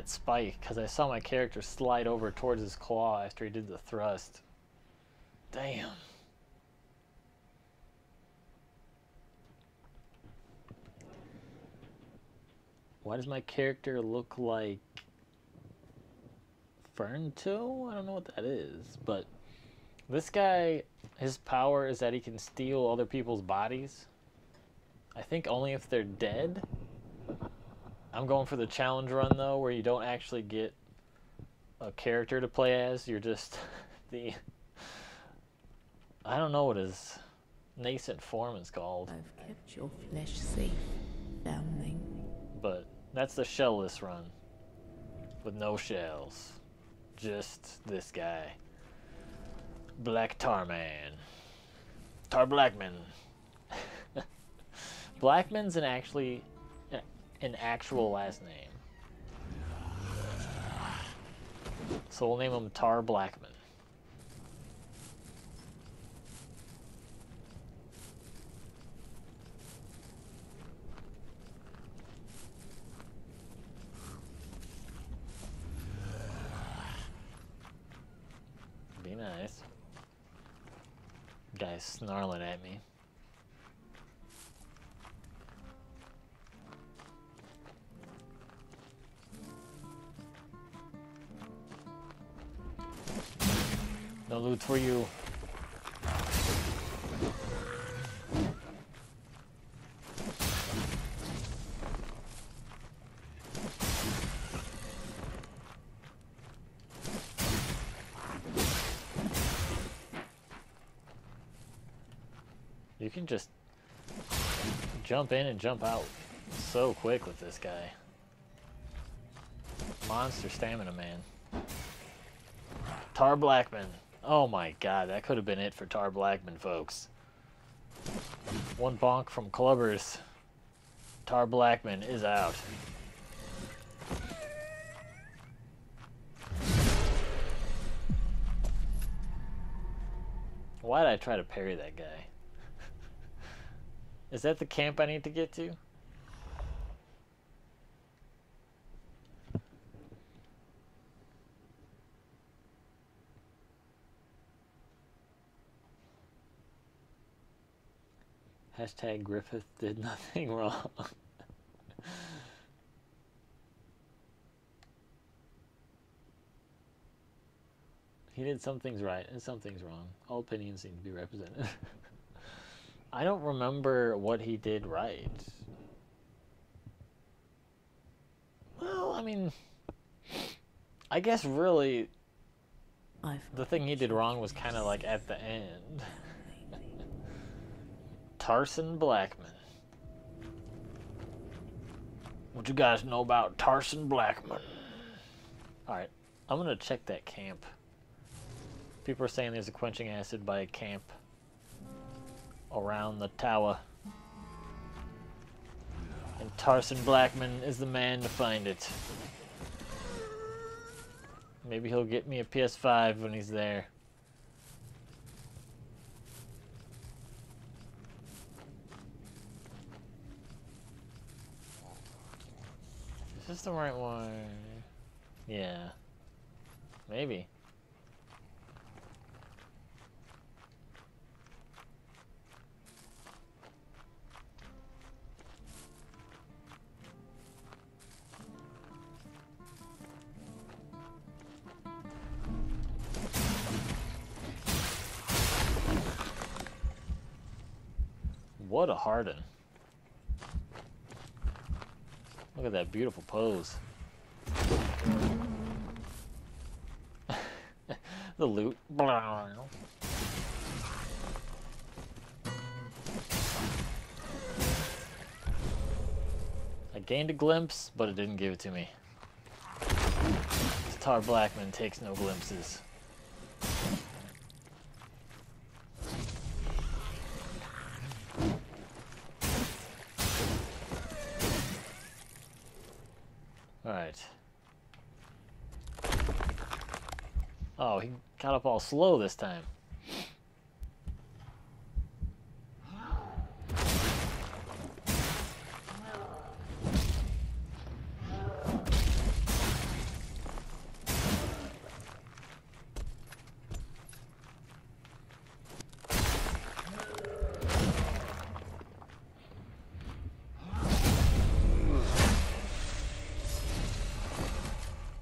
Spike because I saw my character slide over towards his claw after he did the thrust. Damn. Why does my character look like Fern Toe? I don't know what that is, but this guy, his power is that he can steal other people's bodies. I think only if they're dead. I'm going for the challenge run though, where you don't actually get a character to play as. You're just the. I don't know what his nascent form is called, I've kept your flesh safe, family. but that's the shellless run. With no shells. Just this guy. Black Tarman. Tar Blackman. Blackman's an actually an actual last name. So we'll name him Tar Blackman. Be nice. Guy's snarling at me. No loot for you. You can just jump in and jump out so quick with this guy. Monster stamina, man. Tar Blackman. Oh my god, that could have been it for Tar Blackman, folks. One bonk from Clubbers. Tar Blackman is out. Why did I try to parry that guy? Is that the camp I need to get to? Hashtag Griffith did nothing wrong. he did some things right and some things wrong. All opinions seem to be represented. I don't remember what he did right. Well, I mean, I guess really I've the thing he did wrong was kind of like at the end. Tarson Blackman. What you guys know about Tarson Blackman? Alright, I'm gonna check that camp. People are saying there's a quenching acid by a camp around the tower. And Tarson Blackman is the man to find it. Maybe he'll get me a PS5 when he's there. This the right one? Yeah. Maybe. What a harden. Look at that beautiful pose. the loot. I gained a glimpse, but it didn't give it to me. Tar Blackman takes no glimpses. Alright. Oh, he got up all slow this time.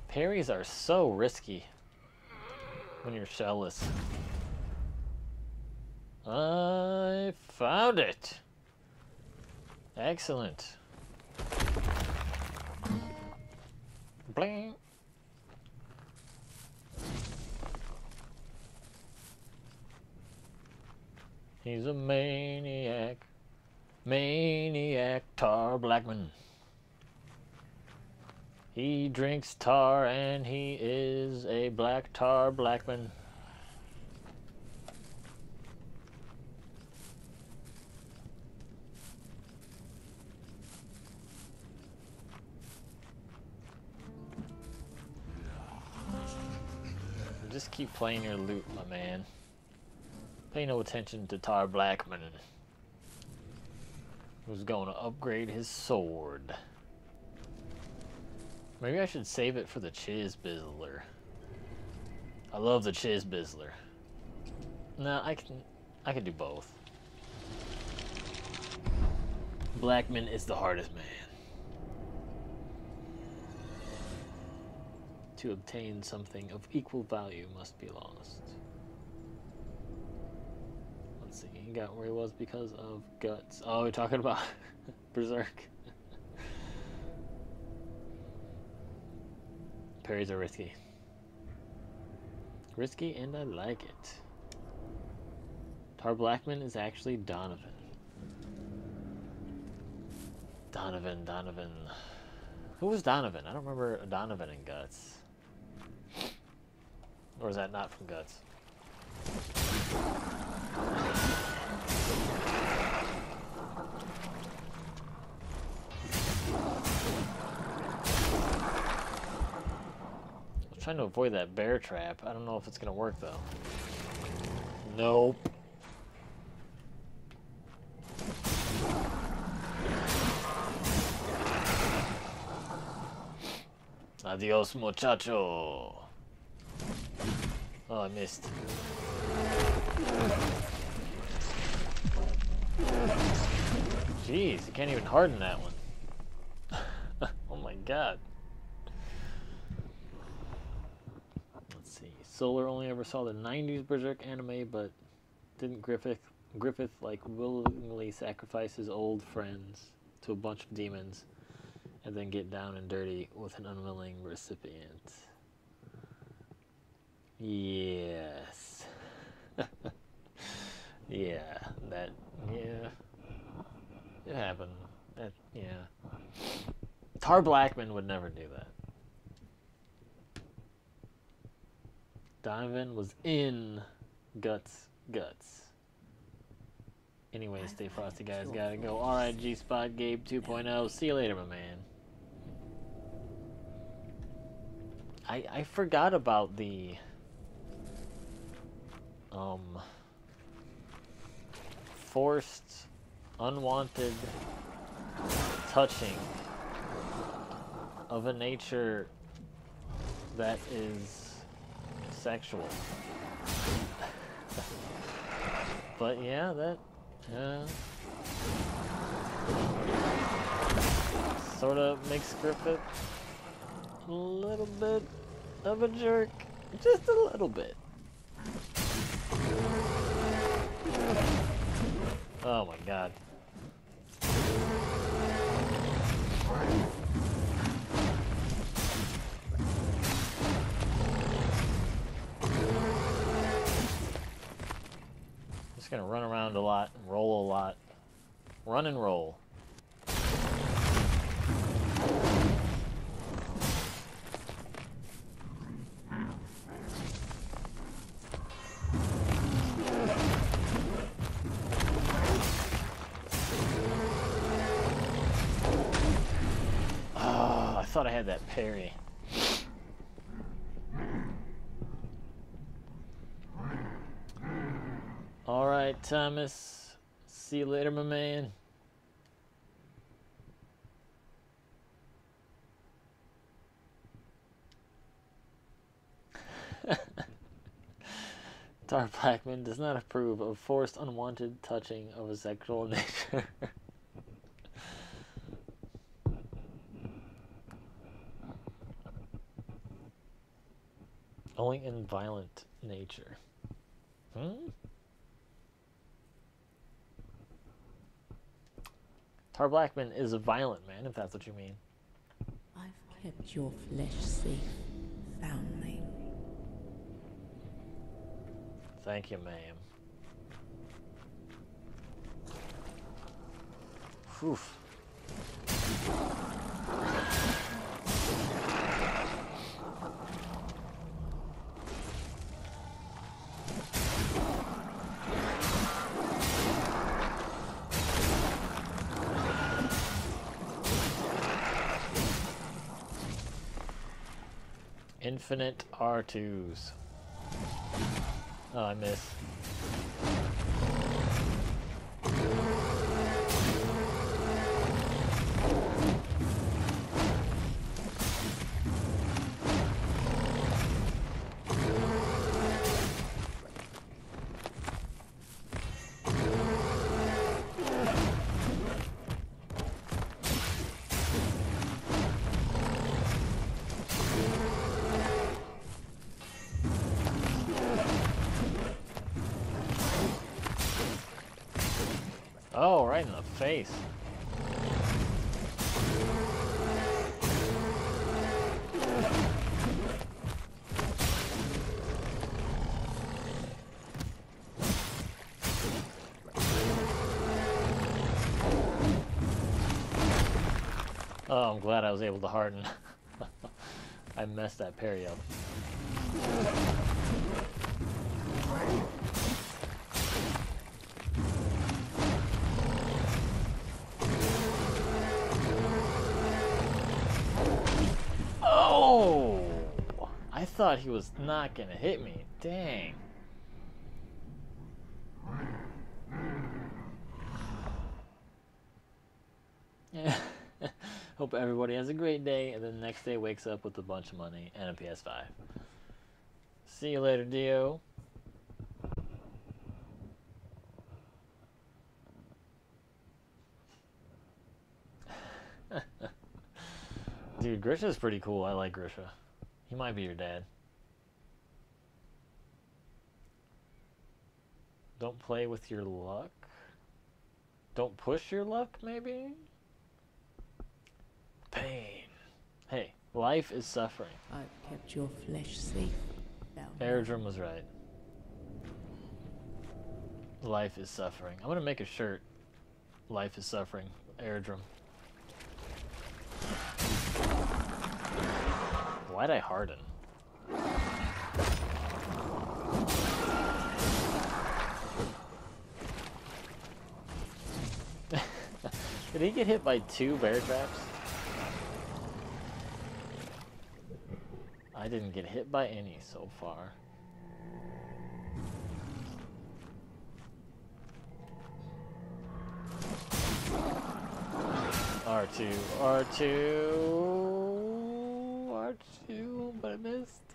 Parries are so risky when you're shellless. I found it. Excellent. Bling. He's a maniac. Maniac Tar Blackman. He drinks tar and he is a black tar blackman. just keep playing your loot, my man. Pay no attention to Tar Blackman. Who's going to upgrade his sword. Maybe I should save it for the Chizbizzler. I love the Chizbizzler. No, I can I can do both. Blackman is the hardest man. To obtain something of equal value must be lost. Let's see, he got where he was because of guts. Oh, we're talking about Berserk. Parries are risky. Risky and I like it. Tar Blackman is actually Donovan. Donovan, Donovan. Who was Donovan? I don't remember Donovan in Guts. Or is that not from Guts? Trying to avoid that bear trap. I don't know if it's gonna work though. Nope. Adios, muchacho. Oh, I missed. Jeez, you can't even harden that one. oh my god. Let's see. Solar only ever saw the 90s Berserk anime, but didn't Griffith Griffith like willingly sacrifice his old friends to a bunch of demons and then get down and dirty with an unwilling recipient. Yes. yeah, that, yeah. It happened. That, yeah. Tar Blackman would never do that. Donovan was in Guts, Guts. Anyway, stay frosty, guys. Gotta go. Alright, G Spot Gabe 2.0. See you later, my man. I I forgot about the um forced unwanted touching of a nature that is sexual. but yeah, that uh, sort of makes Griffith a little bit of a jerk. Just a little bit. Oh my god. Just gonna run around a lot and roll a lot. Run and roll. Ah, I thought I had that parry. All right, Thomas. See you later, my man. Tar Blackman does not approve of forced unwanted touching of a sexual nature. Only in violent nature. Hmm? Tar Blackman is a violent man, if that's what you mean. I've kept your flesh safe, foundling. Thank you, ma'am. Whew. Infinite R2s. Oh, I missed. In face. Oh, I'm glad I was able to harden. I messed that parry up. Thought he was not gonna hit me. Dang. Hope everybody has a great day and then the next day wakes up with a bunch of money and a PS5. See you later, Dio. Dude, Grisha's pretty cool. I like Grisha. He might be your dad. Don't play with your luck. Don't push your luck, maybe? Pain. Hey, life is suffering. I've kept your flesh safe. Airdrum was right. Life is suffering. I'm gonna make a shirt. Life is suffering. Airdrum. Why'd I harden? Did he get hit by two bear traps? I didn't get hit by any so far. R2, R2, R2, but I missed.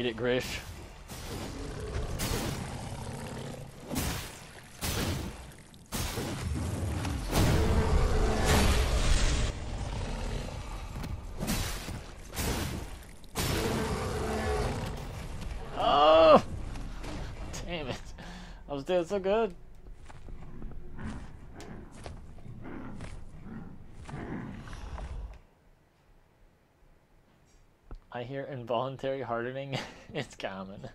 Eat it, Grish. Oh! Damn it. I was doing so good. I hear involuntary hardening. it's common.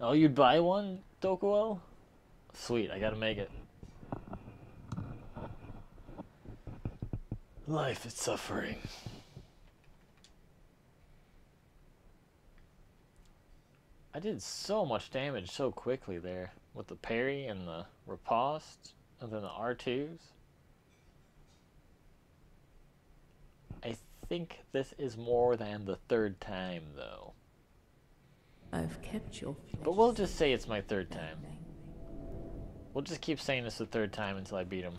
oh, you'd buy one, Dokuo? Sweet, I gotta make it. Life is suffering. I did so much damage so quickly there with the parry and the riposte and then the R2s. I think this is more than the third time though. I've kept your But we'll just say it's my third time. We'll just keep saying this the third time until I beat him.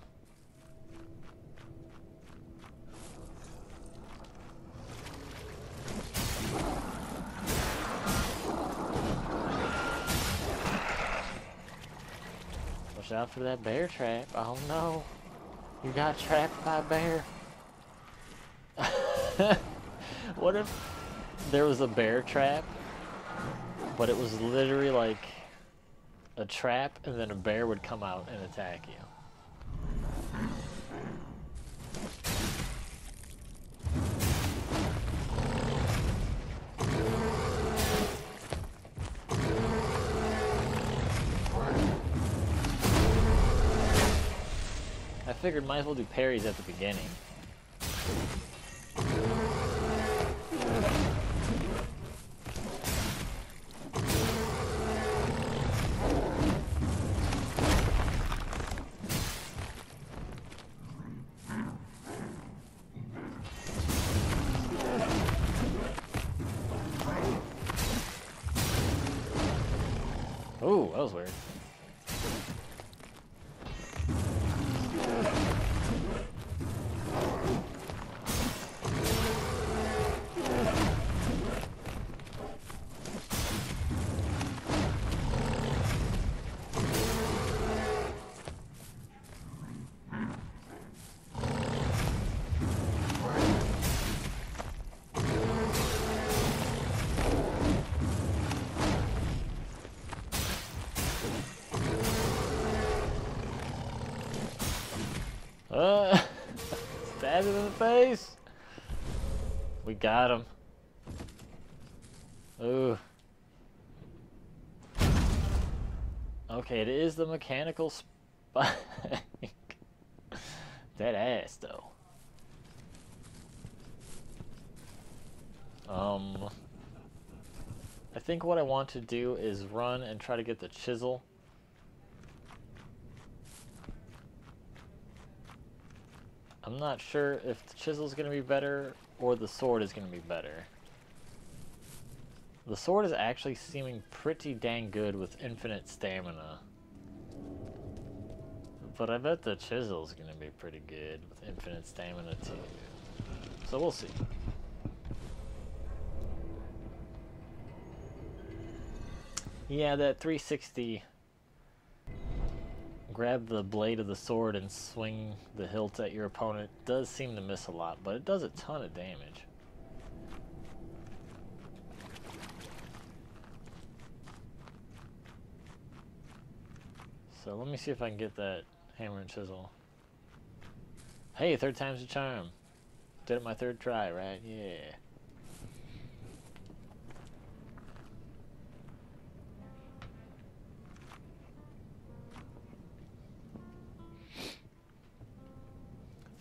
Watch out for that bear trap. Oh no. You got trapped by a bear. what if there was a bear trap, but it was literally like a trap and then a bear would come out and attack you. I figured might as well do parries at the beginning. Face. We got him. Ooh. Okay, it is the mechanical spike. that ass, though. Um, I think what I want to do is run and try to get the chisel. I'm not sure if the chisel is going to be better or the sword is going to be better. The sword is actually seeming pretty dang good with infinite stamina. But I bet the chisel is going to be pretty good with infinite stamina too. So we'll see. Yeah, that 360 grab the blade of the sword and swing the hilt at your opponent does seem to miss a lot, but it does a ton of damage. So let me see if I can get that hammer and chisel. Hey, third time's a charm. Did it my third try, right? Yeah.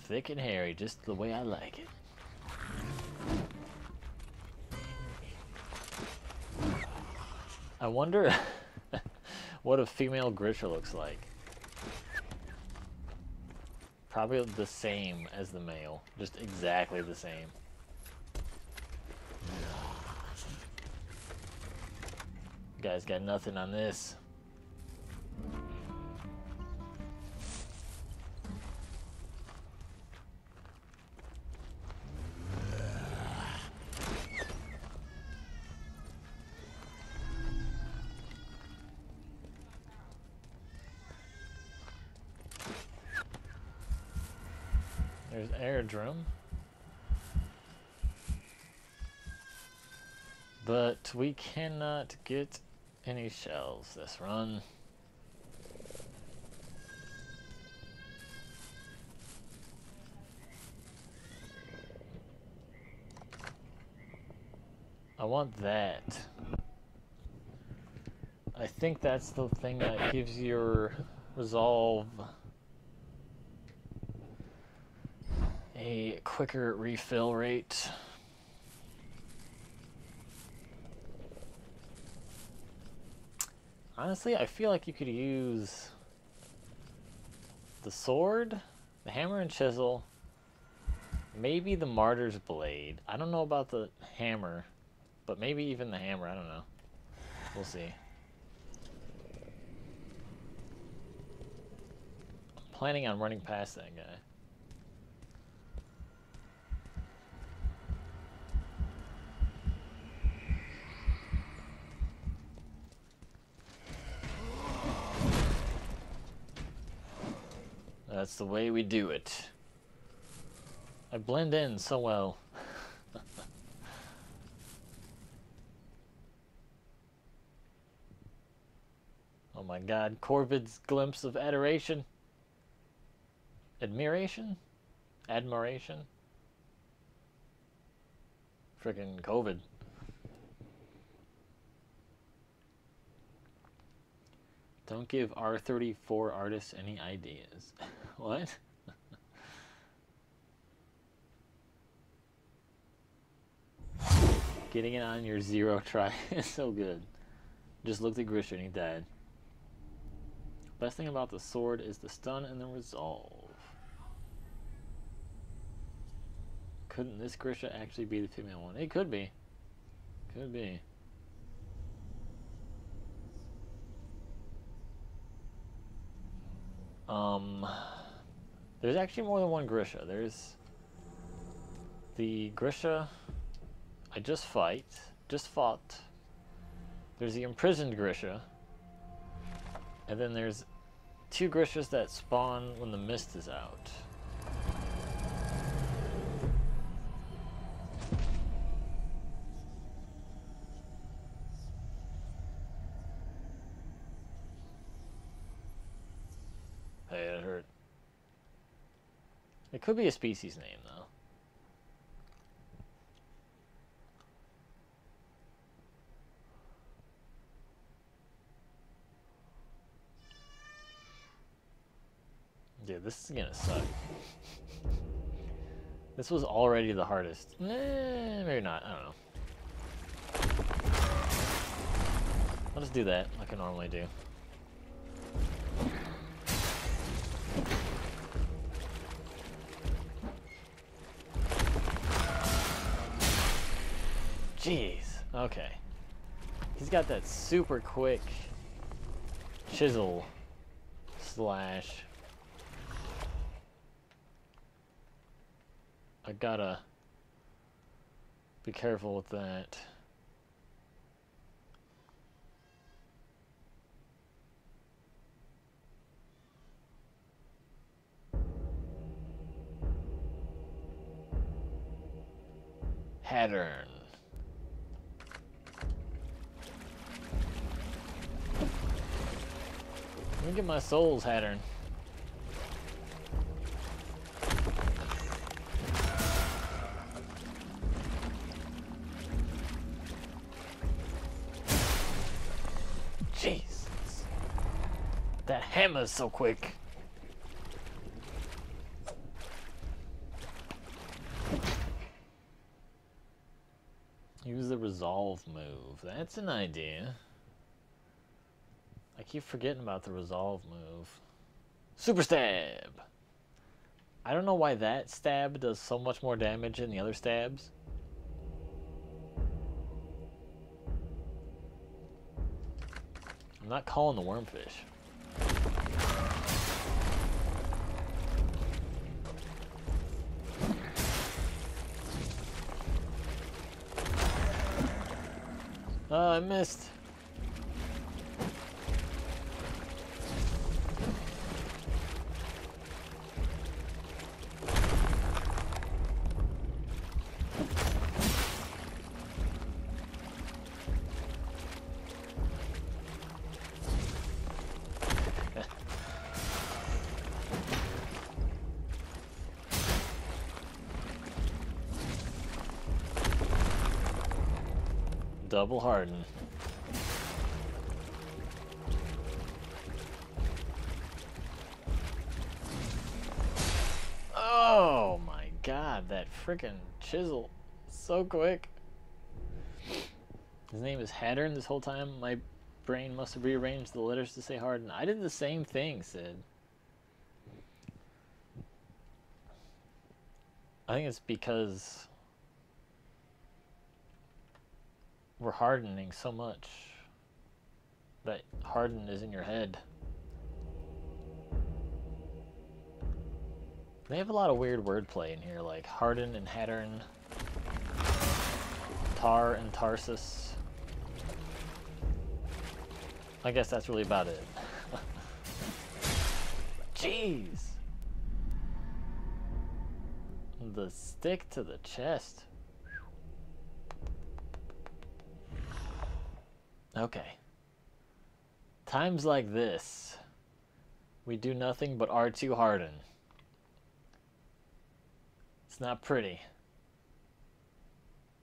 Thick and hairy, just the way I like it. I wonder what a female Grisha looks like. Probably the same as the male, just exactly the same. Guys got nothing on this. Aerodrome. But we cannot get any shells this run. I want that. I think that's the thing that gives your resolve a quicker refill rate. Honestly, I feel like you could use the sword, the hammer and chisel, maybe the martyr's blade. I don't know about the hammer, but maybe even the hammer, I don't know. We'll see. I'm planning on running past that guy. That's the way we do it. I blend in so well. oh my god, Corvid's glimpse of adoration. Admiration? Admiration? Freaking COVID. Don't give R34 artists any ideas. what? Getting it on your zero try is so good. Just looked at Grisha and he died. Best thing about the sword is the stun and the resolve. Couldn't this Grisha actually be the female one? It could be. Could be. Um, there's actually more than one Grisha. There's the Grisha I just fight, just fought. There's the imprisoned Grisha. And then there's two Grishas that spawn when the mist is out. Hey, that hurt. It could be a species name, though. Dude, this is gonna suck. this was already the hardest. Eh, maybe not. I don't know. I'll just do that like I normally do. Jeez. Okay. He's got that super quick chisel slash. I gotta be careful with that. Hadern. Let me get my souls, Hadern. Jesus. That hammer's so quick. Use the resolve move. That's an idea. Keep forgetting about the resolve move. Super stab! I don't know why that stab does so much more damage than the other stabs. I'm not calling the wormfish. Oh, uh, I missed. Harden. Oh my god, that freaking chisel. So quick. His name is Hadern this whole time. My brain must have rearranged the letters to say harden. I did the same thing, Sid. I think it's because we're hardening so much that harden is in your head. They have a lot of weird wordplay in here, like harden and Hadern, tar and tarsus. I guess that's really about it. Jeez! The stick to the chest. Okay. Times like this, we do nothing but R2 harden. It's not pretty,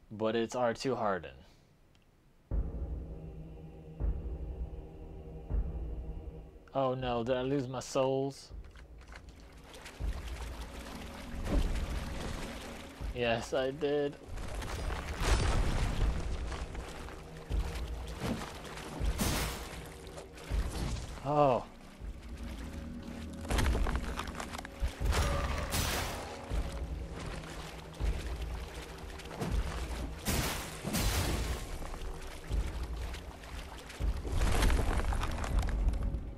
but it's R2 harden. Oh no, did I lose my souls? Yes, I did. Oh.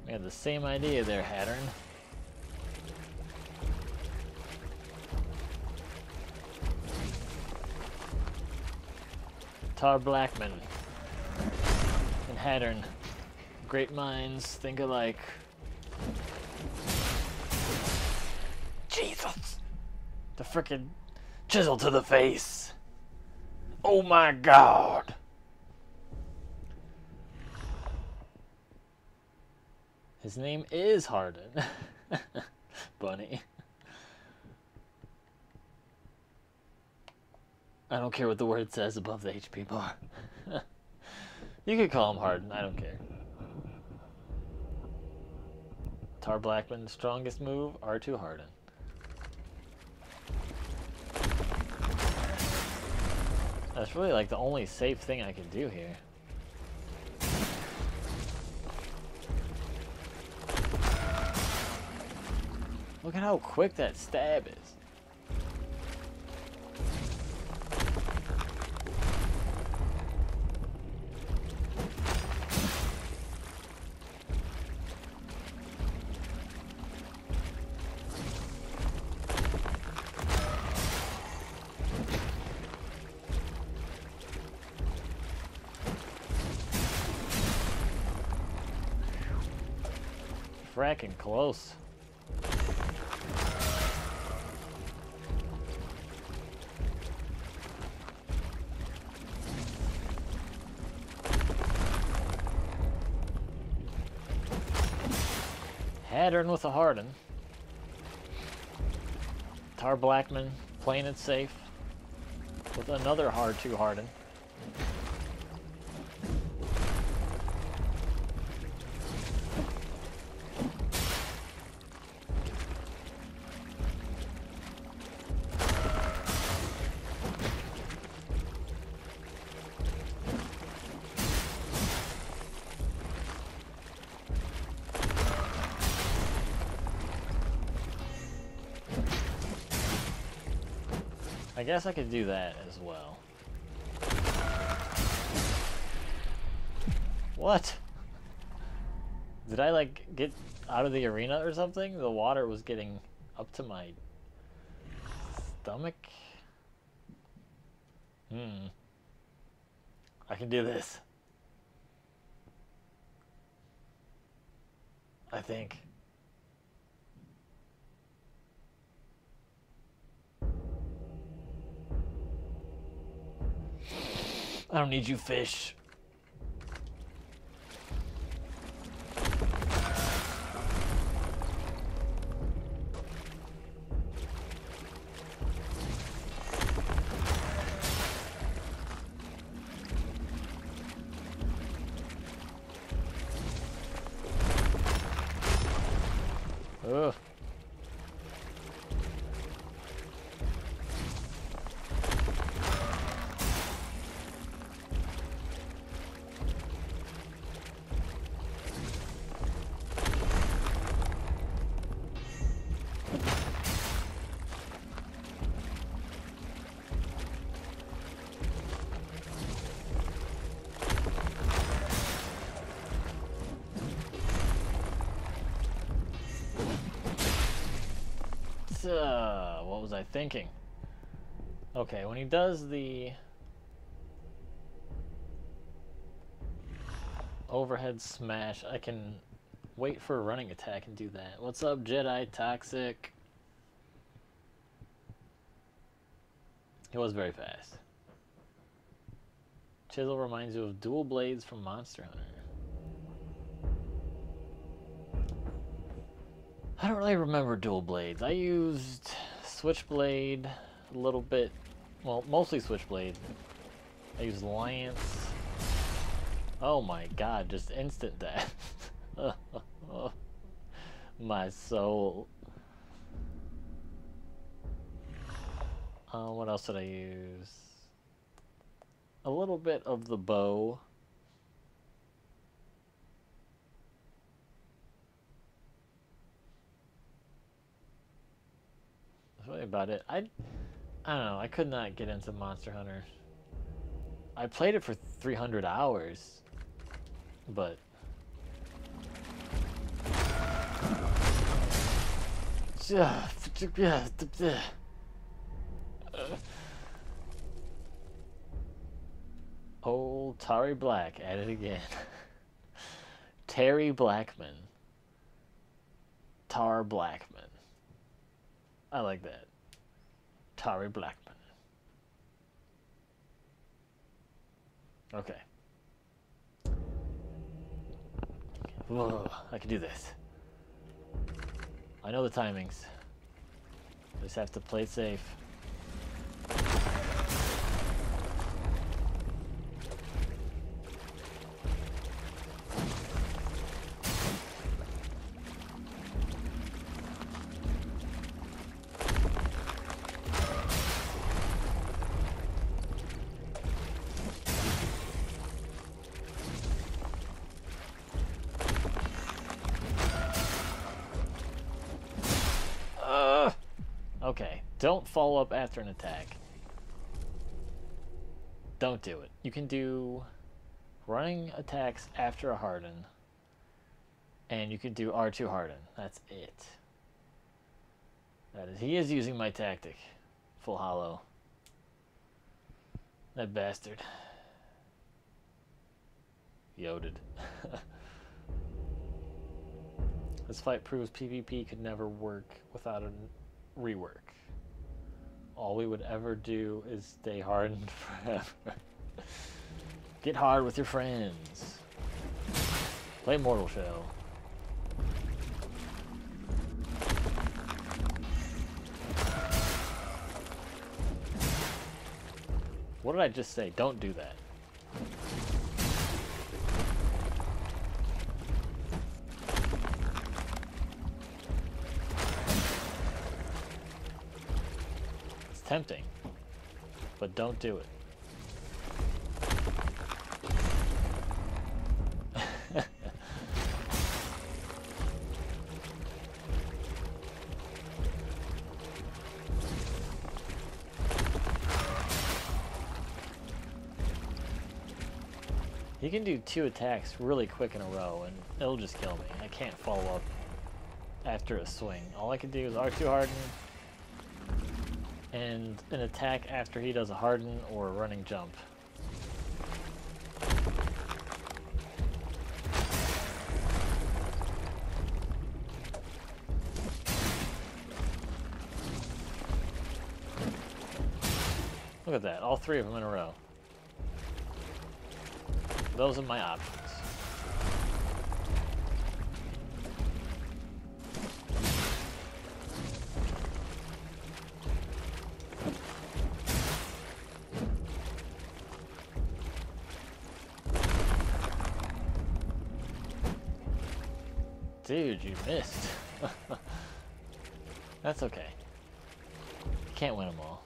We had the same idea there, Hadern. Tar Blackman and Hadern. Great minds think alike. Jesus! The frickin' chisel to the face. Oh my god! His name is Hadern. Bunny. I don't care what the word says above the HP bar. you could call him Harden, I don't care. Tar Blackman's strongest move, R2 Harden. That's really like the only safe thing I can do here. Look at how quick that stab is. Close. Hadern with a Harden. Tar Blackman playing it safe with another hard 2 Harden. Guess I could do that as well. What? Did I like get out of the arena or something? The water was getting up to my stomach. Hmm. I can do this. I think. I don't need you, fish. Thinking? Okay, when he does the overhead smash, I can wait for a running attack and do that. What's up, Jedi Toxic? He was very fast. Chisel reminds you of dual blades from Monster Hunter. I don't really remember dual blades. I used switchblade a little bit, well, mostly switchblade. I use lance. Oh my god, just instant death. my soul. Uh, what else did I use? A little bit of the bow. Really about it. I, I don't know. I could not get into Monster Hunter. I played it for 300 hours, but yeah, Oh, Tari Black at it again. Terry Blackman. Tar Blackman. I like that. Tari Blackman. Okay. Whoa, I can do this. I know the timings. Just have to play safe. Follow up after an attack. Don't do it. You can do running attacks after a harden, and you can do R2 harden. That's it. That is, he is using my tactic. Full hollow. That bastard. Yoded. This fight proves PvP could never work without a rework. All we would ever do is stay hardened forever. Get hard with your friends. Play Mortal Shell. What did I just say? Don't do that. Tempting, but don't do it. He can do two attacks really quick in a row and it'll just kill me. I can't follow up after a swing. All I can do is R2 harden and an attack after he does a harden or a running jump. Look at that, all three of them in a row. Those are my options. Dude, you missed. That's okay. Can't win them all.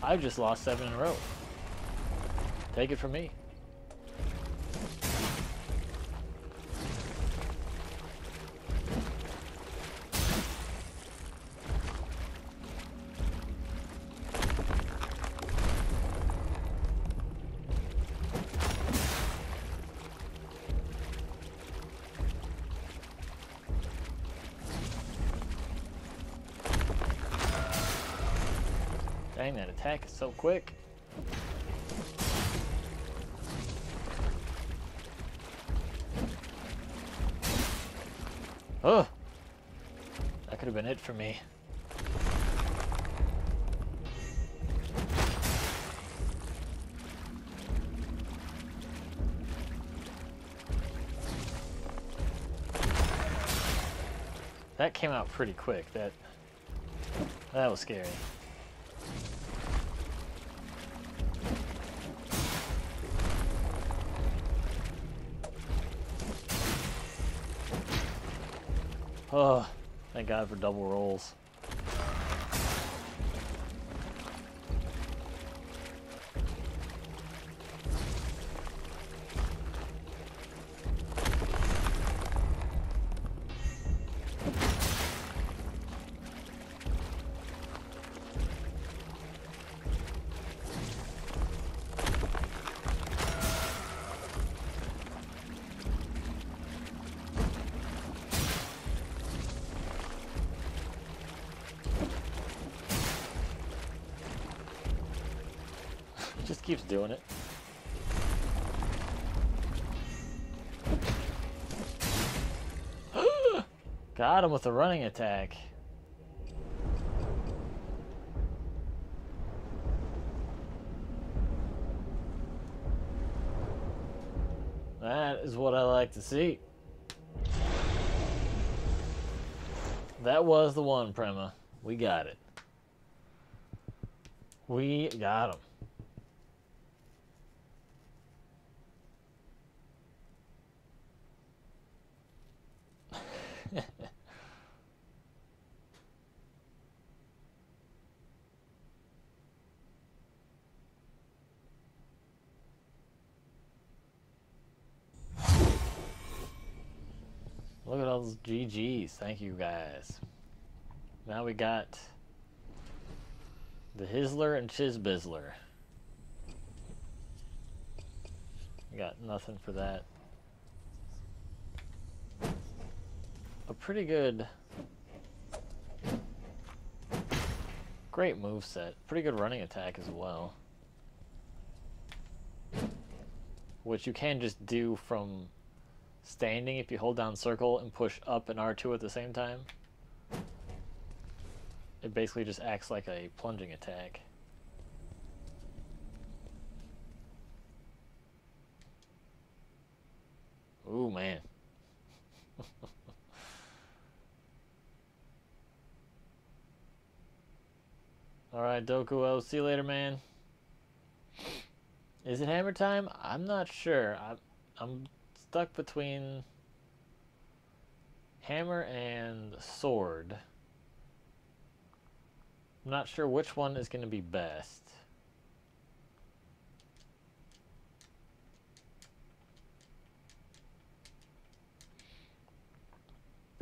I've just lost seven in a row. Take it from me. Attack is so quick. Oh! That could have been it for me. That came out pretty quick. That that was scary. Oh, thank God for double rolls. Got him with a running attack. That is what I like to see. That was the one, Prema. We got it. We got him. Look at all those GGs. Thank you guys. Now we got the Hizzler and Chizbizzler. Got nothing for that. A pretty good great move set. Pretty good running attack as well. Which you can just do from standing if you hold down circle and push up and R2 at the same time. It basically just acts like a plunging attack. Ooh, man. Alright, Doku, I'll see you later, man. Is it hammer time? I'm not sure. I'm, I'm stuck between hammer and sword. I'm not sure which one is going to be best.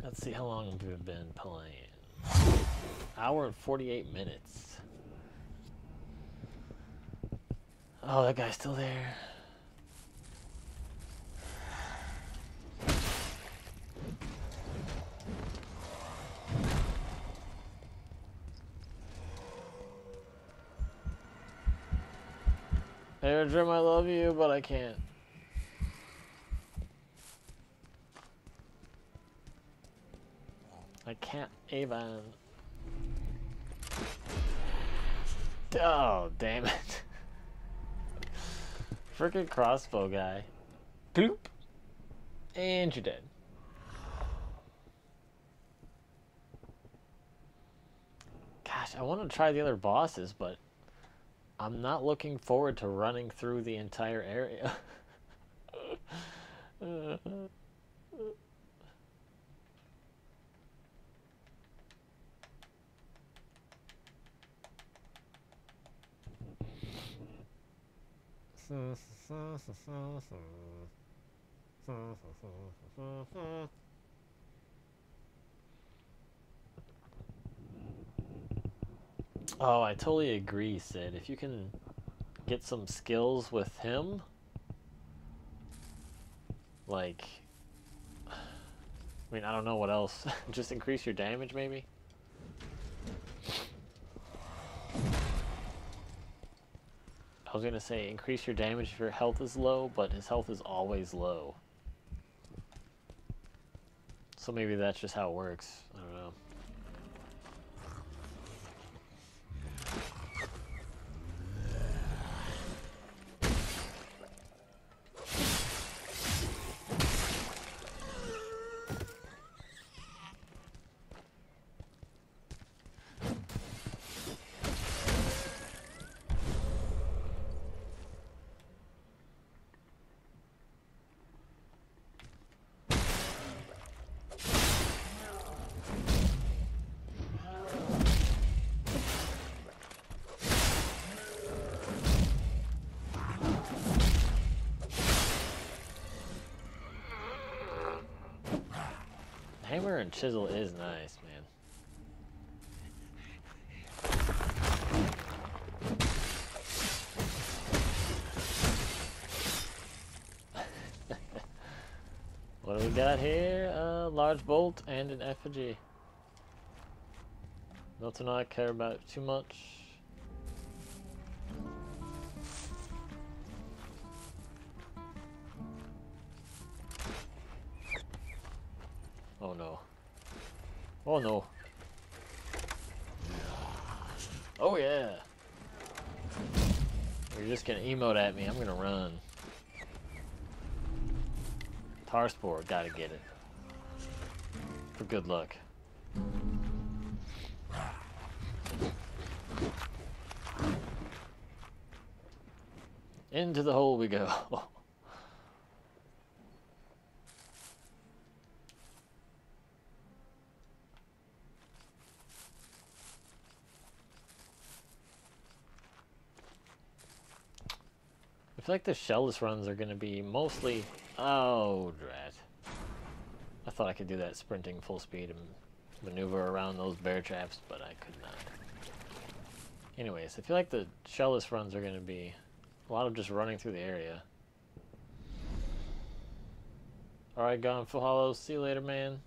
Let's see how long we've been playing. Hour and 48 minutes. Oh, that guy's still there. Eredrim, I love you, but I can't. I can't even. Oh, damn it. Freaking crossbow guy. Bloop. And you're dead. Gosh, I want to try the other bosses, but I'm not looking forward to running through the entire area. Oh, I totally agree, Sid. If you can get some skills with him, like, I mean, I don't know what else. Just increase your damage, maybe? I was gonna say increase your damage if your health is low, but his health is always low. So maybe that's just how it works. I don't. Hammer and chisel is nice, man. what do we got here? A uh, large bolt and an effigy. Nothing I care about too much. Oh no. Oh no. Oh yeah. You're just gonna emote at me. I'm gonna run. Tar Spore, gotta get it. For good luck. Into the hole we go. feel like the shellless runs are going to be mostly... Oh, drat. I thought I could do that sprinting full speed and maneuver around those bear traps, but I could not. Anyways, I feel like the shellless runs are going to be a lot of just running through the area. Alright, gone full hollow. See you later, man.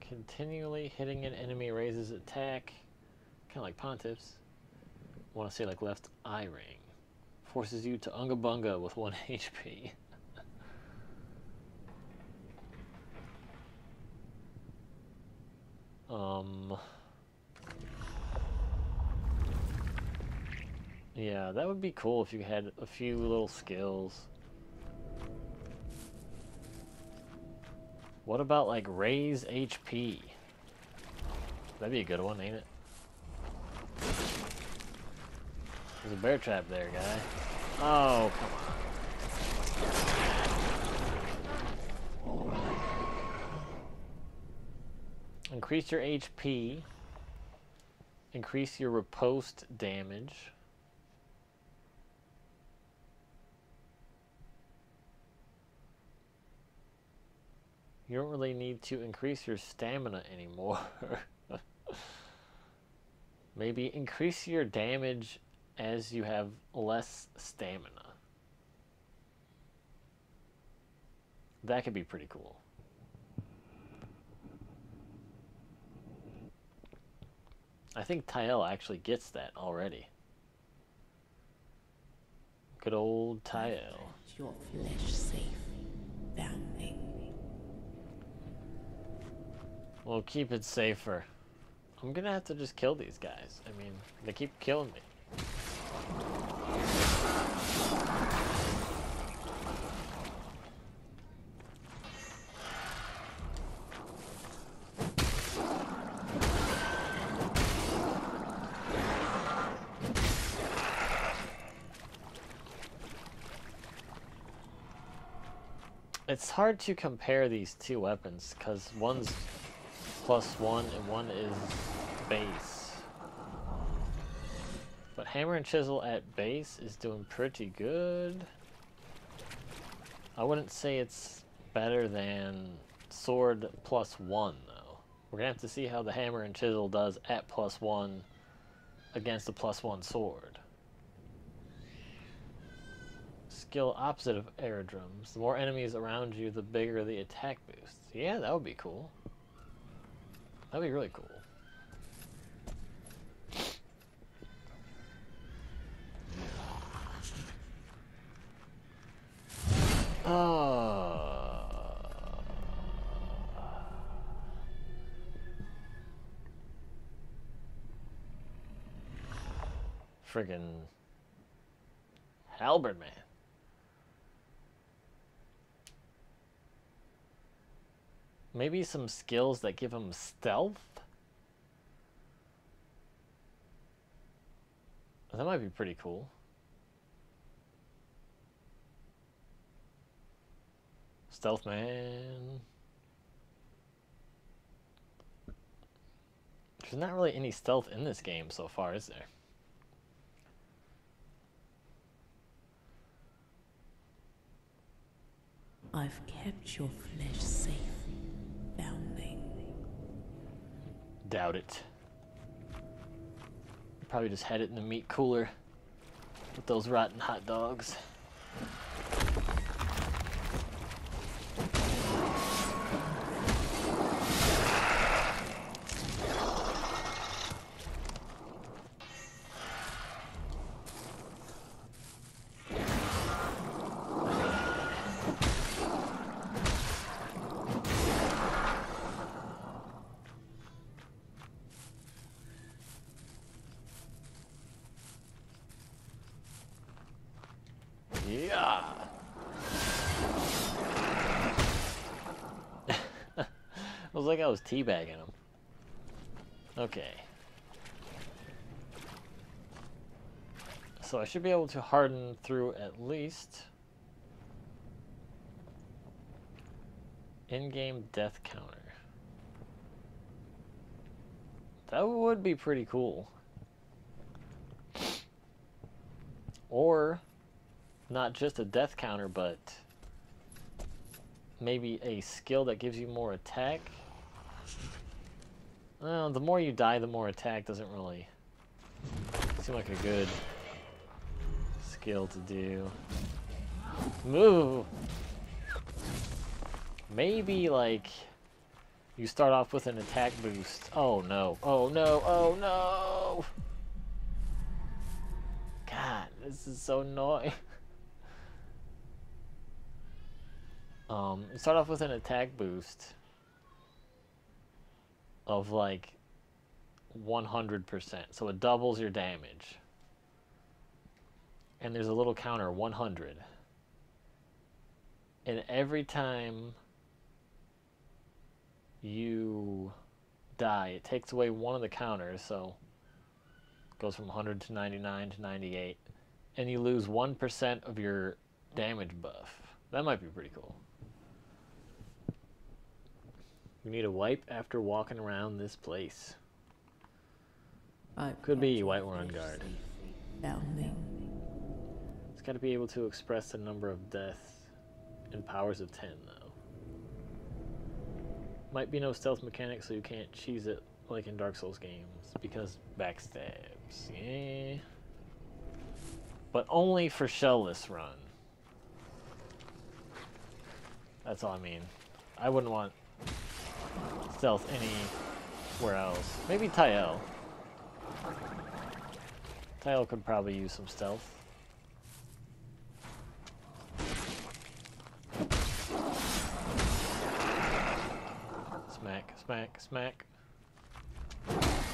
Continually hitting an enemy raises attack. Kind of like Pontiffs. Want to say like left eye ring. Forces you to Unga Bunga with 1 HP. um... Yeah, that would be cool if you had a few little skills. What about like raise HP? That'd be a good one, ain't it? There's a bear trap there, guy. Oh, come on. Increase your HP. Increase your riposte damage. You don't really need to increase your stamina anymore. Maybe increase your damage as you have less stamina. That could be pretty cool. I think Tiel actually gets that already. Good old Tiel. Your flesh safe. We'll keep it safer. I'm gonna have to just kill these guys. I mean, they keep killing me. It's hard to compare these two weapons because one's plus one and one is base. Hammer and chisel at base is doing pretty good. I wouldn't say it's better than sword plus one though. We're gonna have to see how the hammer and chisel does at plus one against the plus one sword. Skill opposite of Eredrim's. The more enemies around you, the bigger the attack boost. Yeah, that would be cool. That'd be really cool. Oh. Friggin' Halberd man. Maybe some skills that give him stealth? That might be pretty cool. Stealth man. There's not really any stealth in this game so far, is there? I've kept your flesh safe, foundling. Doubt it. Probably just had it in the meat cooler with those rotten hot dogs. Like I was teabagging him. Okay. So I should be able to harden through at least in-game death counter. That would be pretty cool. Or not just a death counter, but maybe a skill that gives you more attack. Well, the more you die, the more attack doesn't really seem like a good skill to do. Move! Maybe, like, you start off with an attack boost. Oh, no. Oh, no. Oh, no! God, this is so annoying. um, start off with an attack boost of, like, 100%. So it doubles your damage. And there's a little counter 100 and every time you die it takes away one of the counters so it goes from 100 to 99 to 98 and you lose 1% of your damage buff. That might be pretty cool you need a wipe after walking around this place I could be Whiterun guard Foundling. It's got to be able to express the number of deaths in powers of 10, though. Might be no stealth mechanic, so you can't cheese it like in Dark Souls games, because backstabs, yeah. But only for shellless run. That's all I mean. I wouldn't want stealth anywhere else. Maybe Tiel. Tiel could probably use some stealth. Smack, smack, smack.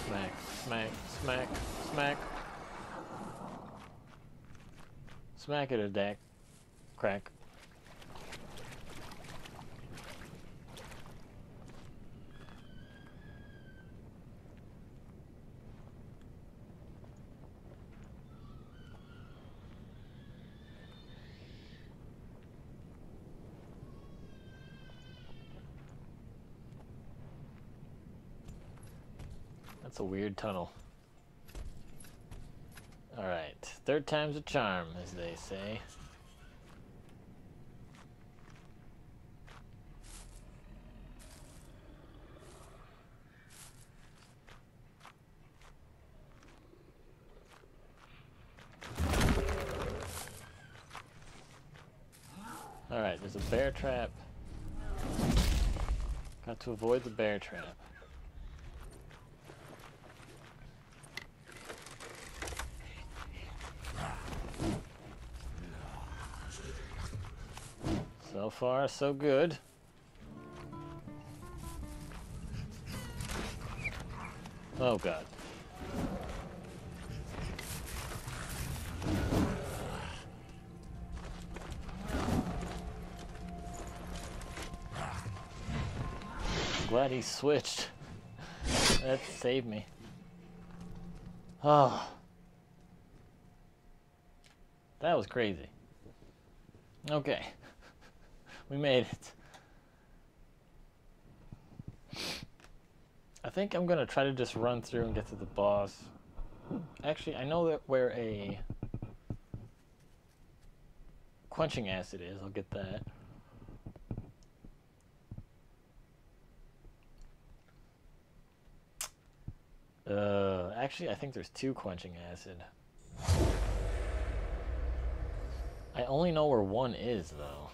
Smack, smack, smack, smack. Smack it a deck. Crack. That's a weird tunnel. Alright, third time's a charm, as they say. Alright, there's a bear trap. Got to avoid the bear trap. So far, so good. Oh god. Glad he switched. that saved me. Oh. That was crazy. Okay. We made it. I think I'm gonna try to just run through and get to the boss. Actually, I know that where a quenching acid is. I'll get that. Uh, actually, I think there's two quenching acid. I only know where one is, though.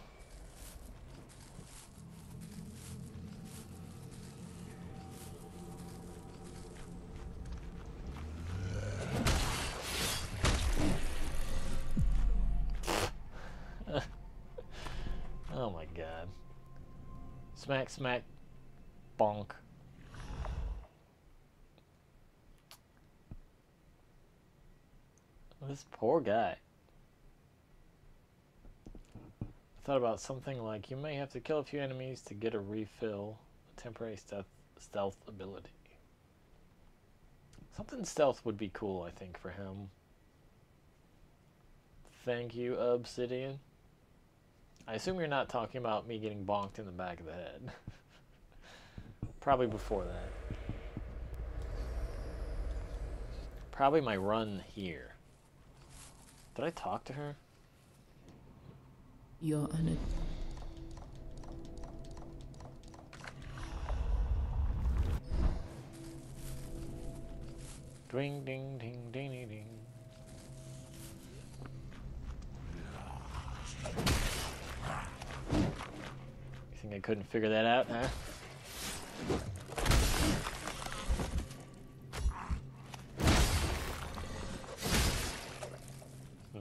oh my god. Smack, smack, bonk. This poor guy. I thought about something like you may have to kill a few enemies to get a refill a temporary stealth stealth ability. Something stealth would be cool, I think, for him. Thank you, Obsidian. I assume you're not talking about me getting bonked in the back of the head. Probably before that. Probably my run here. Did I talk to her? You're on Ding ding ding ding ding ding. Think I couldn't figure that out, huh?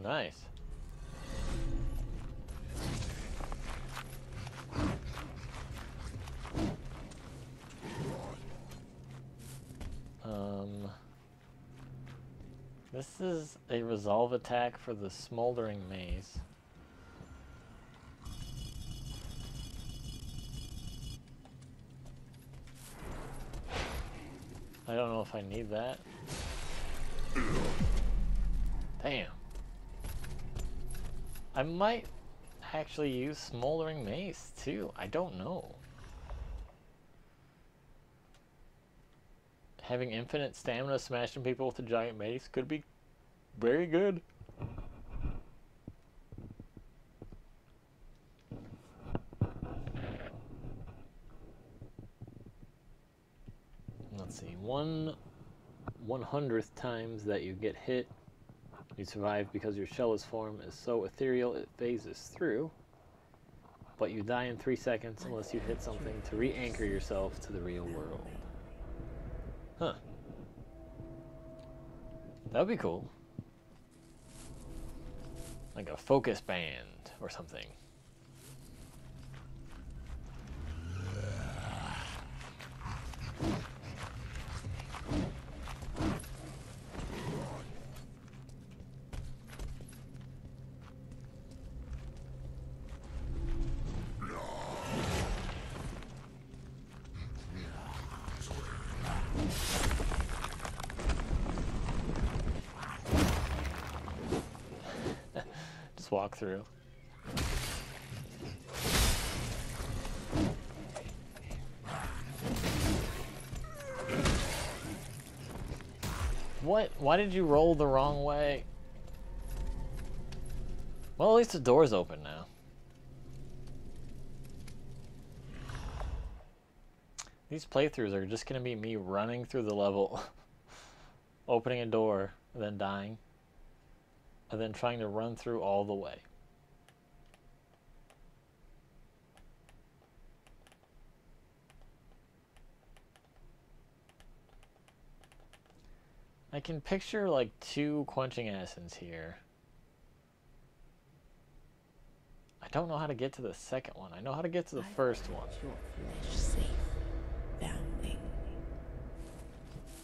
Nice. Um, this is a resolve attack for the smoldering mace. I don't know if I need that. Damn. I might actually use Smoldering Mace too. I don't know. Having infinite stamina smashing people with a giant mace could be very good. Let's see, one one hundredth times that you get hit, you survive because your shell's form is so ethereal it phases through. But you die in three seconds unless you hit something to re-anchor yourself to the real world. Huh. That would be cool. Like a focus band or something. Just walk through. What? Why did you roll the wrong way? Well, at least the door's open now. These playthroughs are just gonna be me running through the level, opening a door, then dying, and then trying to run through all the way. I can picture like two quenching essence here. I don't know how to get to the second one. I know how to get to the first one. safe.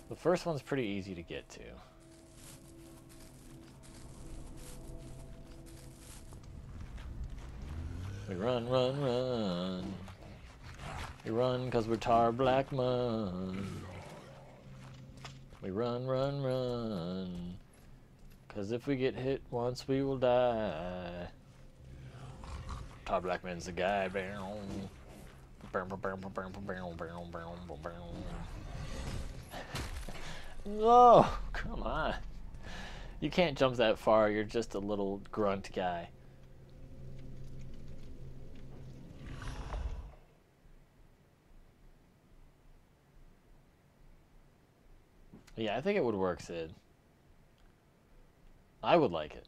The first one's pretty easy to get to. We run, run, run. We run because we're tar black mud. We run, run, run. Because if we get hit once, we will die. Tar black man's the guy. No, oh, come on. You can't jump that far. You're just a little grunt guy. Yeah, I think it would work, Sid. I would like it.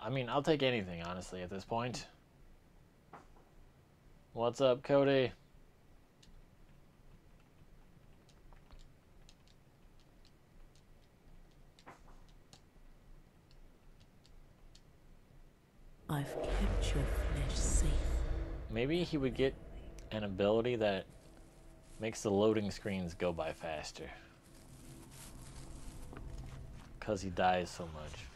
I mean, I'll take anything, honestly, at this point. What's up, Cody? I've kept your flesh safe. Maybe he would get an ability that makes the loading screens go by faster. Because he dies so much.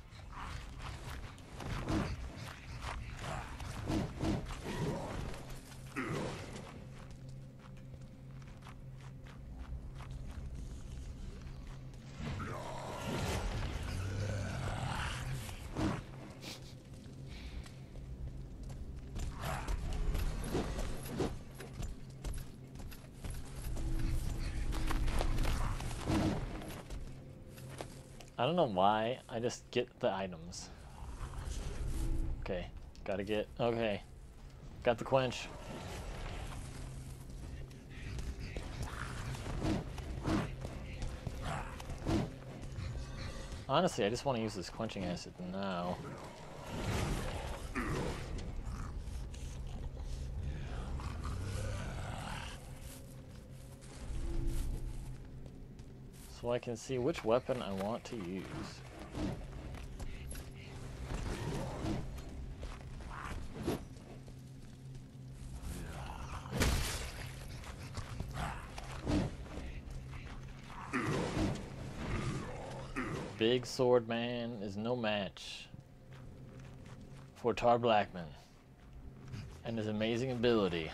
I don't know why, I just get the items. Okay, gotta get, okay. Got the quench. Honestly, I just want to use this quenching acid now. I can see which weapon I want to use. Big Sword Man is no match for Tar Blackman and his amazing ability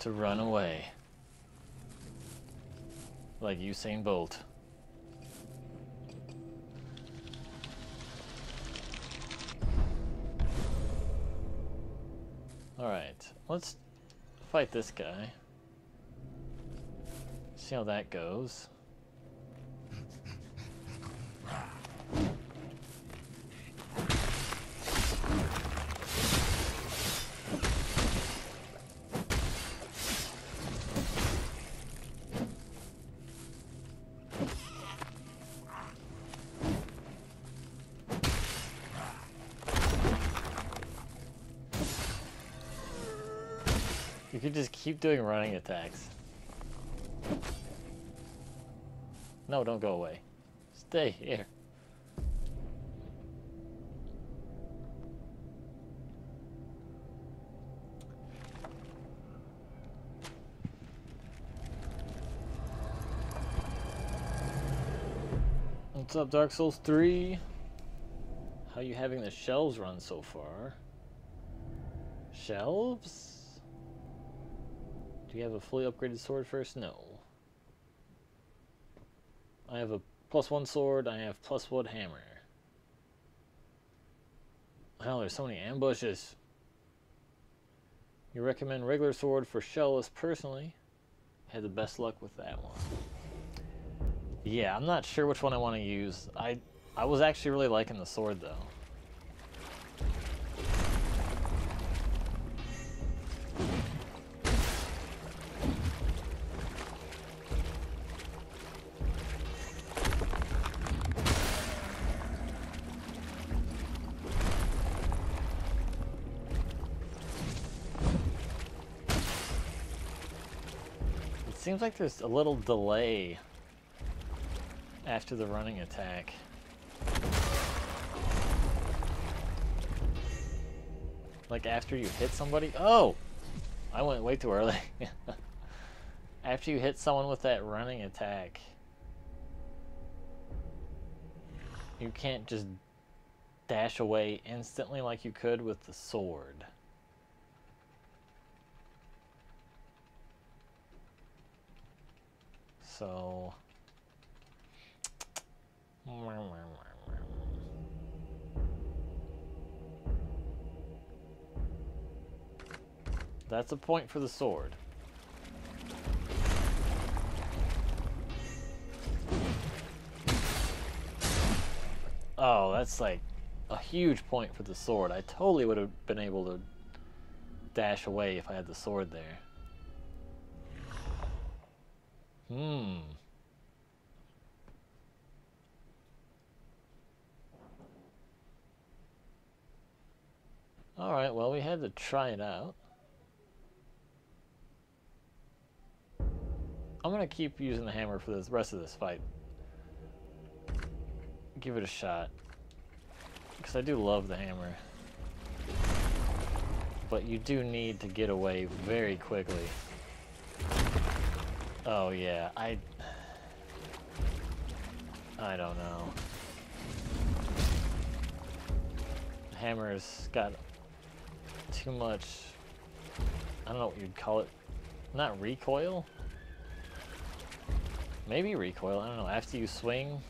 to run away like Usain Bolt. Alright, let's fight this guy. See how that goes. Keep doing running attacks. No, don't go away. Stay here. What's up, Dark Souls 3? How you having the shelves run so far? Shelves? Do you have a fully upgraded sword first? No. I have a plus one sword, I have plus one hammer. Hell, there's so many ambushes. You recommend regular sword for shellless personally. Had the best luck with that one. Yeah, I'm not sure which one I want to use. I I was actually really liking the sword though. Seems like there's a little delay after the running attack. Like after you hit somebody? Oh! I went way too early. after you hit someone with that running attack, you can't just dash away instantly like you could with the sword. So... That's a point for the sword. Oh, that's like a huge point for the sword. I totally would have been able to dash away if I had the sword there. Hmm. Alright, well, we had to try it out. I'm gonna keep using the hammer for the rest of this fight. Give it a shot. Because I do love the hammer. But you do need to get away very quickly. Oh yeah, I... I don't know. Hammer's got too much... I don't know what you'd call it. Not recoil? Maybe recoil, I don't know. After you swing...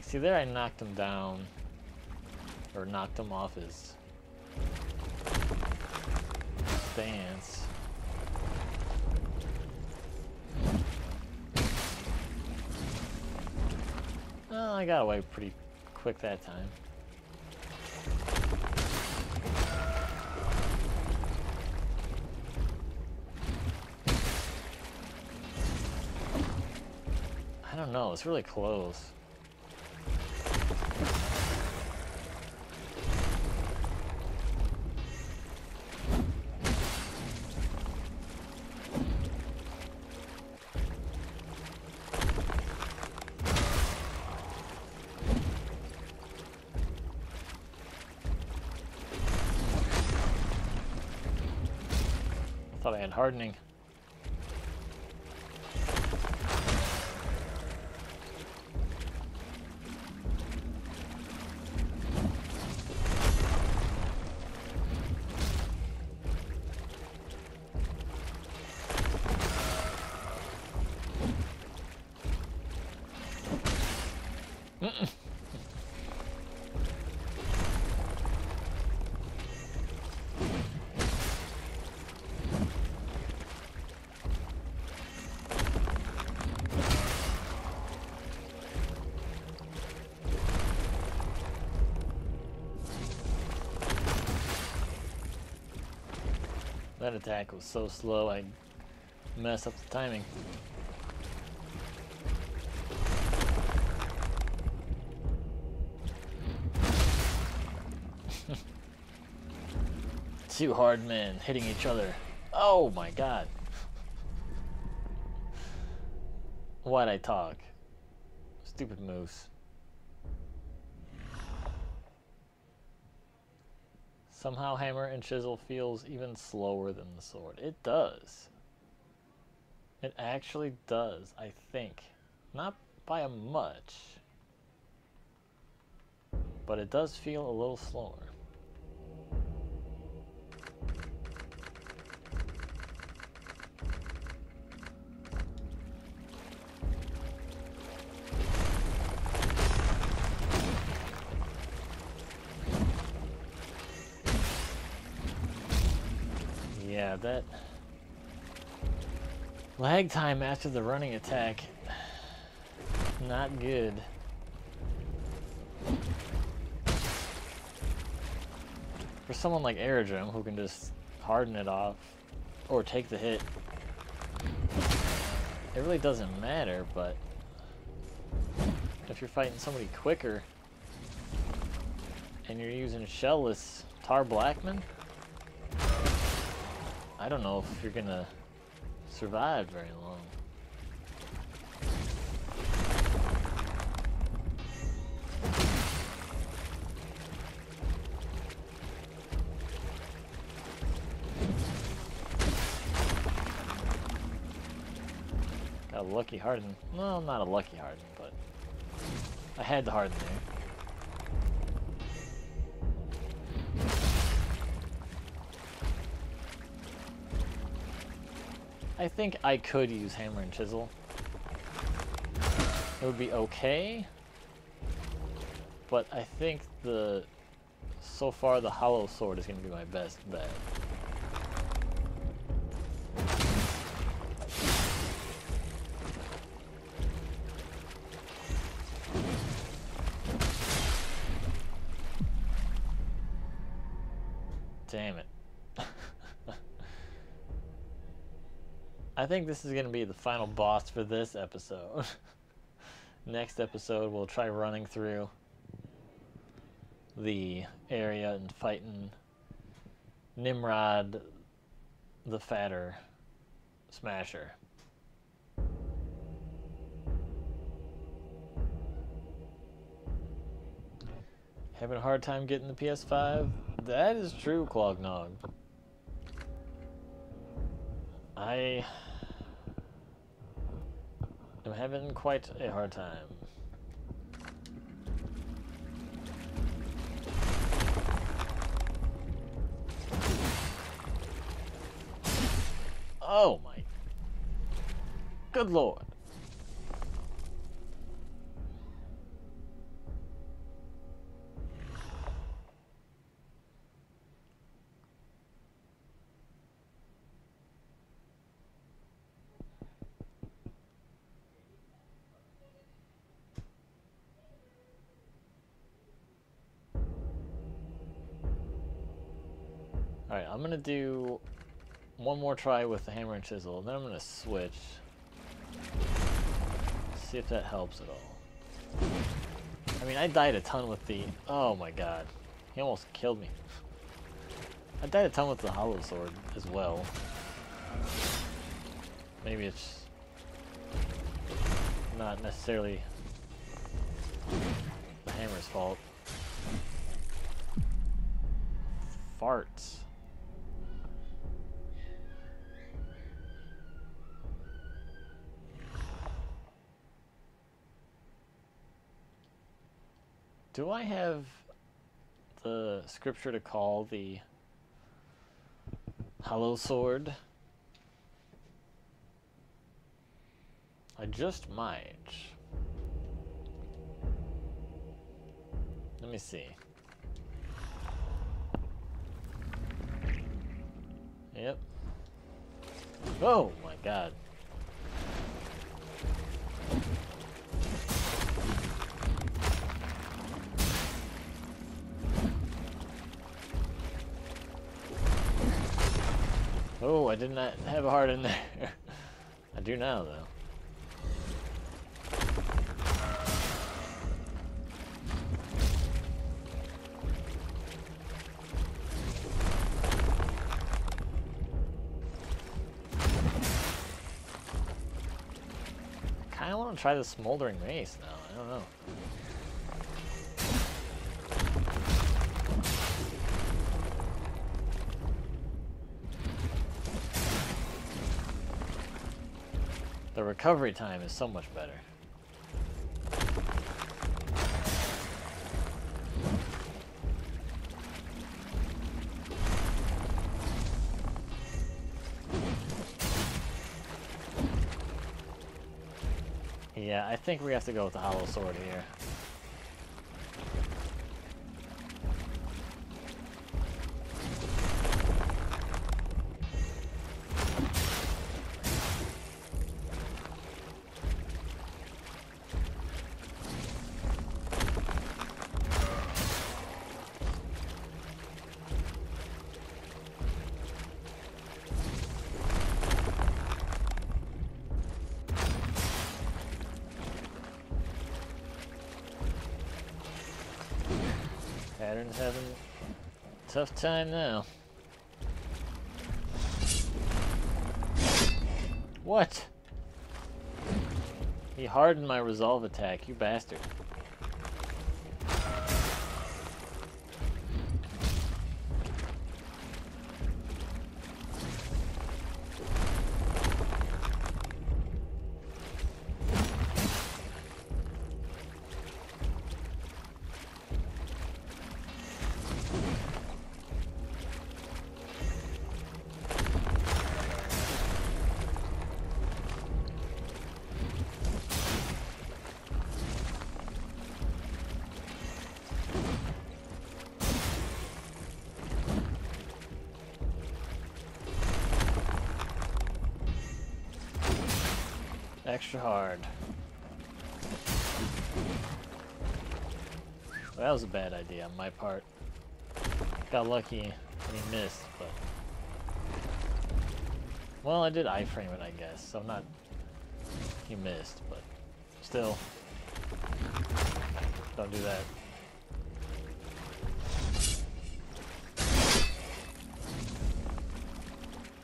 Like, see there I knocked him down. Or knocked him off his stance. I got away pretty quick that time. I don't know, it's really close. Had hardening. Attack was so slow, I messed up the timing. Two hard men hitting each other. Oh my god. Why'd I talk? Stupid moose. Somehow hammer and chisel feels even slower than the sword. It does. It actually does, I think. Not by a much. But it does feel a little slower. Lag time after the running attack, not good. For someone like Eredrim who can just harden it off or take the hit, it really doesn't matter, but if you're fighting somebody quicker and you're using shellless Tar Blackman, I don't know if you're gonna survive very long. Got a lucky harden. Well, not a lucky harden, but I had the harden there. I think I could use hammer and chisel. It would be okay. But I think the so far the hollow sword is going to be my best bet. Think this is going to be the final boss for this episode. Next episode, we'll try running through the area and fighting Nimrod the Fatter Smasher. Having a hard time getting the PS5? That is true, Clognog. I am having quite a hard time. Oh my. Good lord. Alright, I'm gonna do one more try with the hammer and chisel, and then I'm gonna switch. See if that helps at all. I mean, I died a ton with the... Oh my god. He almost killed me. I died a ton with the hollow sword as well. Maybe it's not necessarily the hammer's fault. Farts. Do I have the scripture to call the hollow sword? I just might. Let me see. Yep. Oh my god. Oh, I did not have a heart in there. I do now, though. I kind of want to try the smoldering mace now. I don't know. The recovery time is so much better. Yeah, I think we have to go with the hollow sword here. Tough time now. What? He hardened my resolve attack, you bastard. That was a bad idea on my part. Got lucky and he missed, but... Well, I did iframe it, I guess, so not... He missed, but... Still... Don't do that.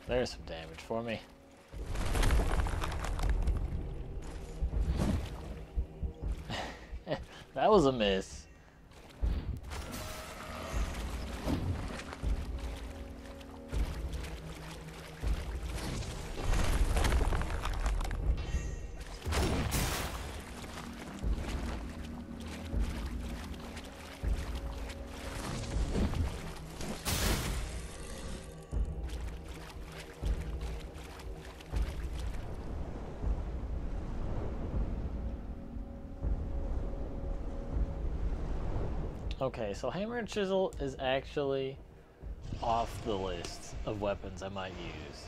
There's some damage for me. that was a miss. Okay, so hammer and chisel is actually off the list of weapons I might use.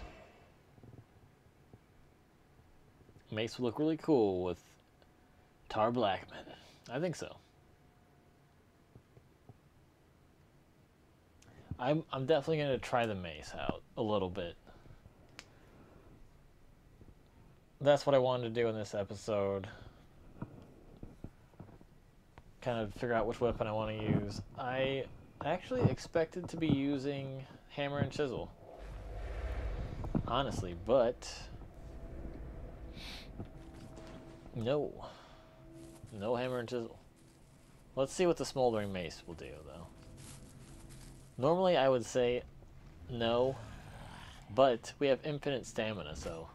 Mace would look really cool with Tar Blackman. I think so. I'm I'm definitely gonna try the mace out a little bit. That's what I wanted to do in this episode. Kind of figure out which weapon I want to use. I actually expected to be using hammer and chisel. Honestly, but no. No hammer and chisel. Let's see what the smoldering mace will do though. Normally I would say no, but we have infinite stamina, so.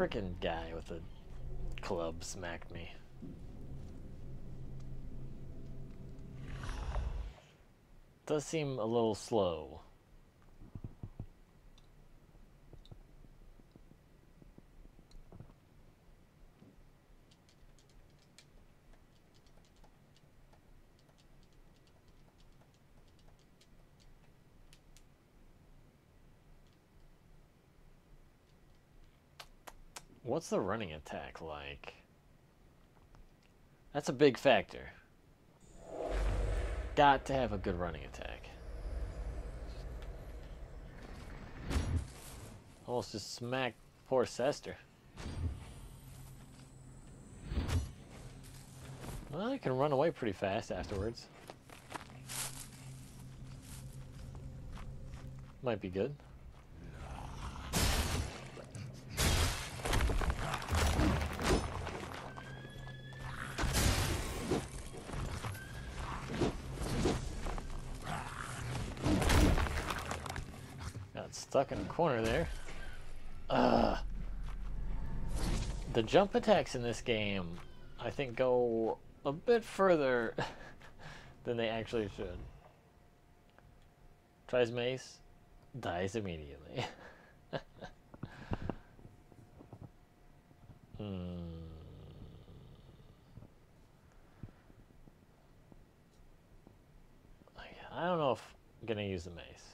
Freaking guy with a club smacked me. Does seem a little slow. What's the running attack like? That's a big factor. Got to have a good running attack. Almost just smacked poor Sester. Well, I can run away pretty fast afterwards. Might be good. Corner there. The jump attacks in this game, I think, go a bit further than they actually should. Tries mace, dies immediately. hmm. I don't know if I'm gonna use the mace.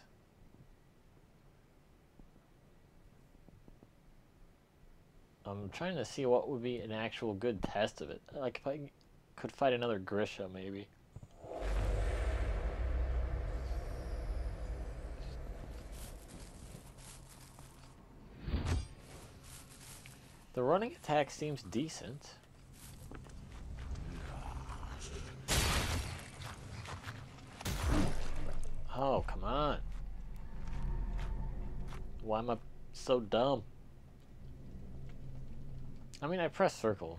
I'm trying to see what would be an actual good test of it. Like if I could fight another Grisha, maybe. The running attack seems decent. Oh, come on. Why am I so dumb? I mean, I pressed circle.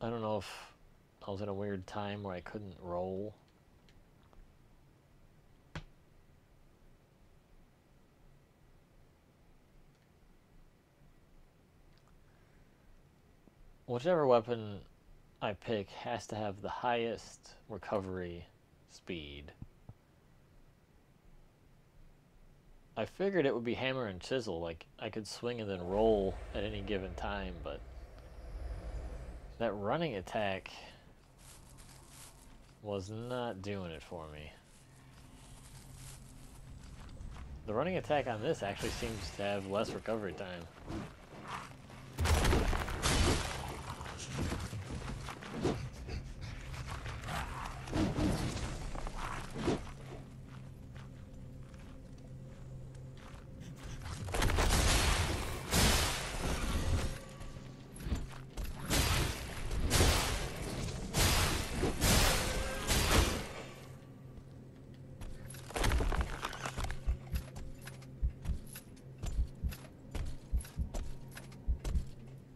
I don't know if I was in a weird time where I couldn't roll. Whichever weapon I pick has to have the highest recovery speed. I figured it would be hammer and chisel, like I could swing and then roll at any given time, but that running attack was not doing it for me. The running attack on this actually seems to have less recovery time.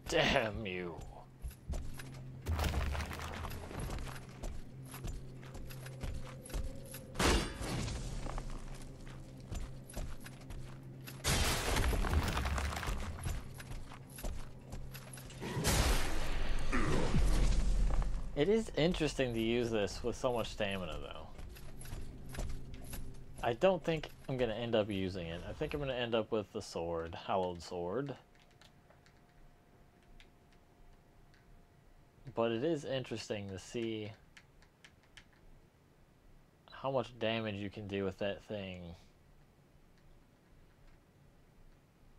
Damn you. It is interesting to use this with so much stamina, though. I don't think I'm going to end up using it. I think I'm going to end up with the sword, Hallowed Sword. But it is interesting to see how much damage you can do with that thing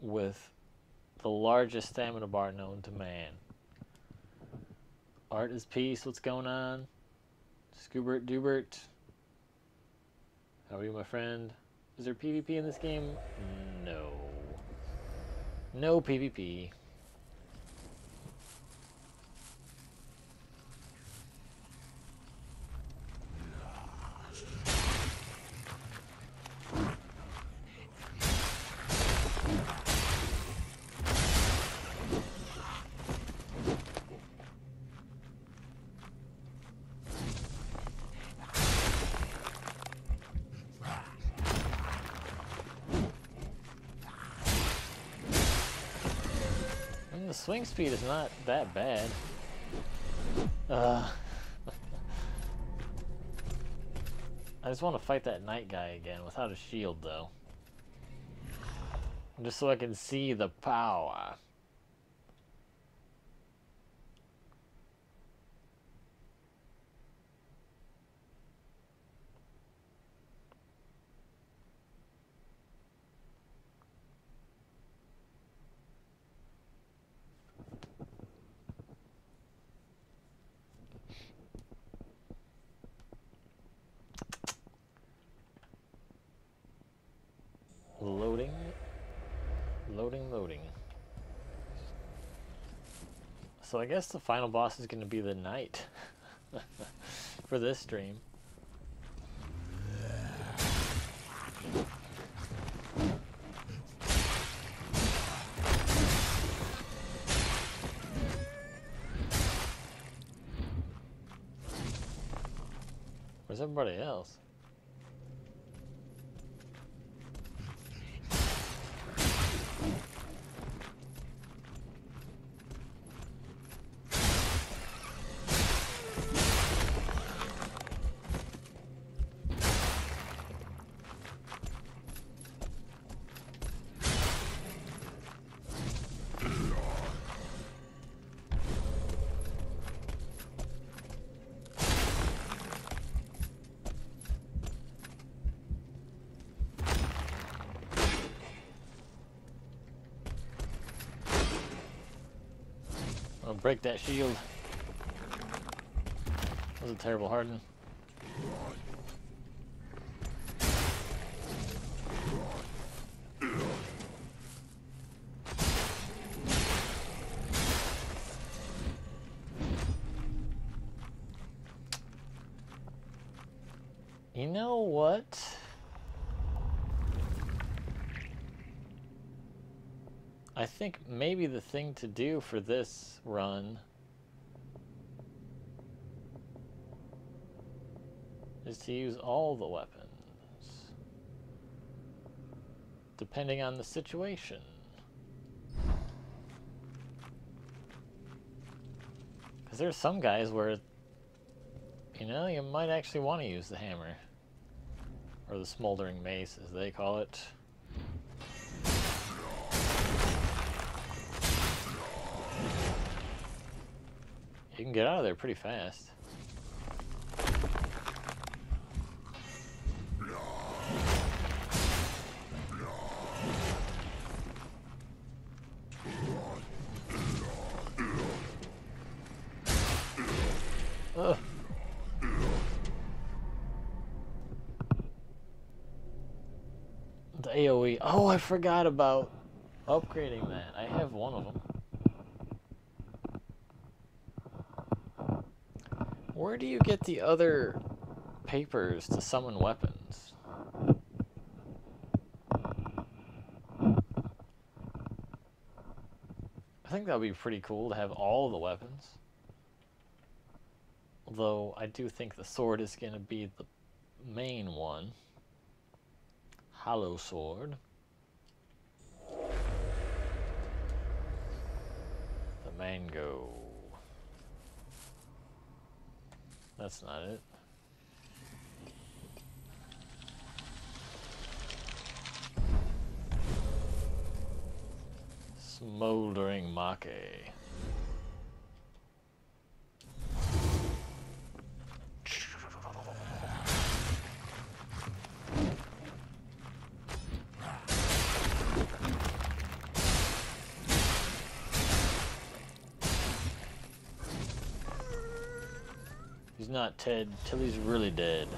with the largest stamina bar known to man. Art is peace. What's going on? Scoobert Dubert. How are you, my friend? Is there PvP in this game? No. No PvP. the swing speed is not that bad. Uh, I just want to fight that night guy again without a shield, though. Just so I can see the power. Loading. Loading, loading. So I guess the final boss is going to be the knight for this stream. Where's everybody else? Break that shield. That was a terrible harden. You know what? I think maybe the thing to do for this run is to use all the weapons. Depending on the situation. Because there's some guys where, you know, you might actually want to use the hammer. Or the smoldering mace, as they call it. Can get out of there pretty fast. The AoE. Oh, I forgot about upgrading that. I have one of them. Where do you get the other papers to summon weapons? I think that would be pretty cool to have all the weapons. Although I do think the sword is going to be the main one. Hollow sword. The mango. That's not it. Smoldering Mace. He's not Ted till he's really dead.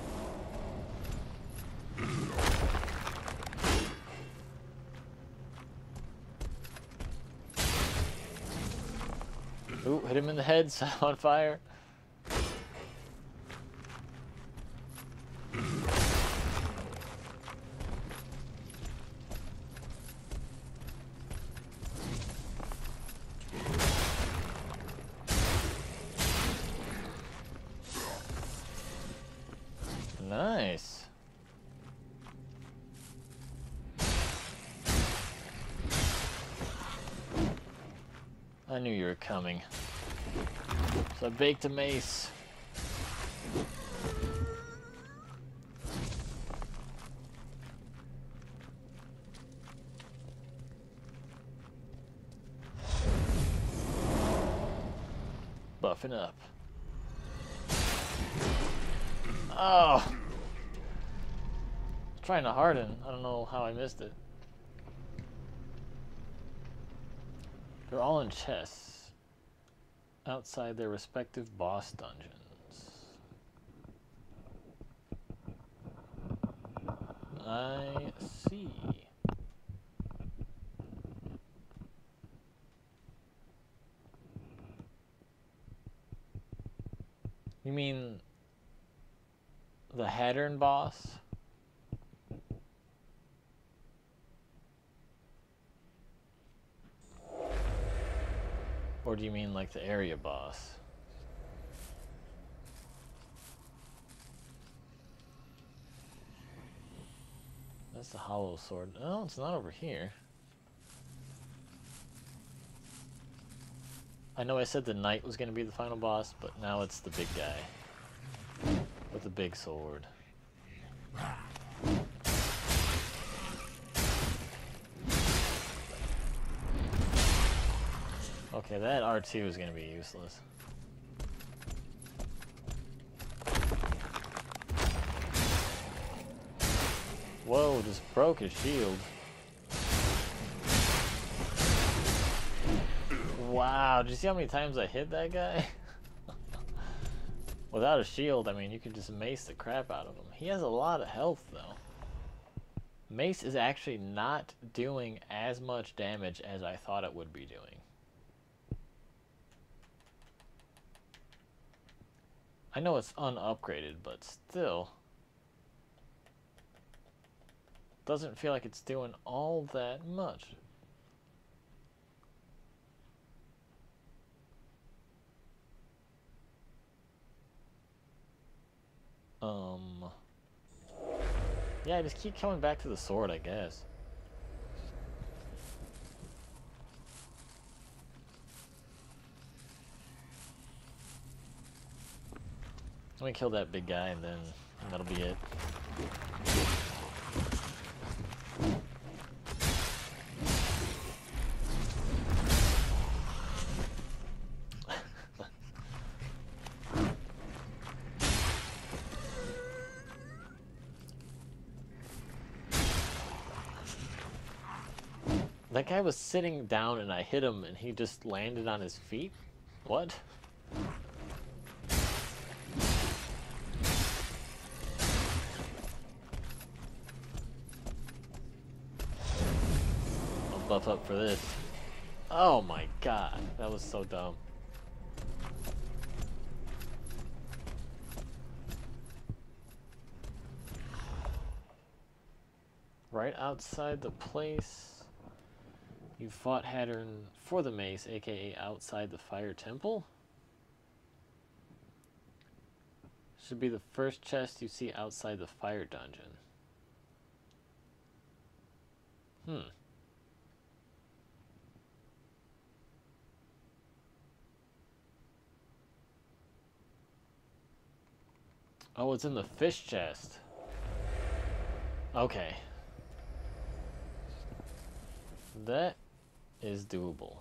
Ooh, hit him in the head, set on fire. Nice. I knew you were coming. So I baked a mace. Chests outside their respective boss dungeons. I see. You mean the Hadern boss? Or do you mean like the area boss? That's the hollow sword. No, it's not over here. I know I said the knight was going to be the final boss, but now it's the big guy. With the big sword. Okay, that R2 is gonna be useless. Whoa, just broke his shield. Wow, did you see how many times I hit that guy? Without a shield, I mean, you could just mace the crap out of him. He has a lot of health, though. Mace is actually not doing as much damage as I thought it would be doing. I know it's unupgraded, but still. Doesn't feel like it's doing all that much. Um. Yeah, I just keep coming back to the sword, I guess. Let me kill that big guy and then that'll be it. that guy was sitting down and I hit him and he just landed on his feet? What? Buff up for this. Oh my god, that was so dumb. Right outside the place, you fought Hadern for the mace, aka outside the Fire Temple? Should be the first chest you see outside the Fire Dungeon. Hmm. Oh, it's in the fish chest. Okay. That is doable.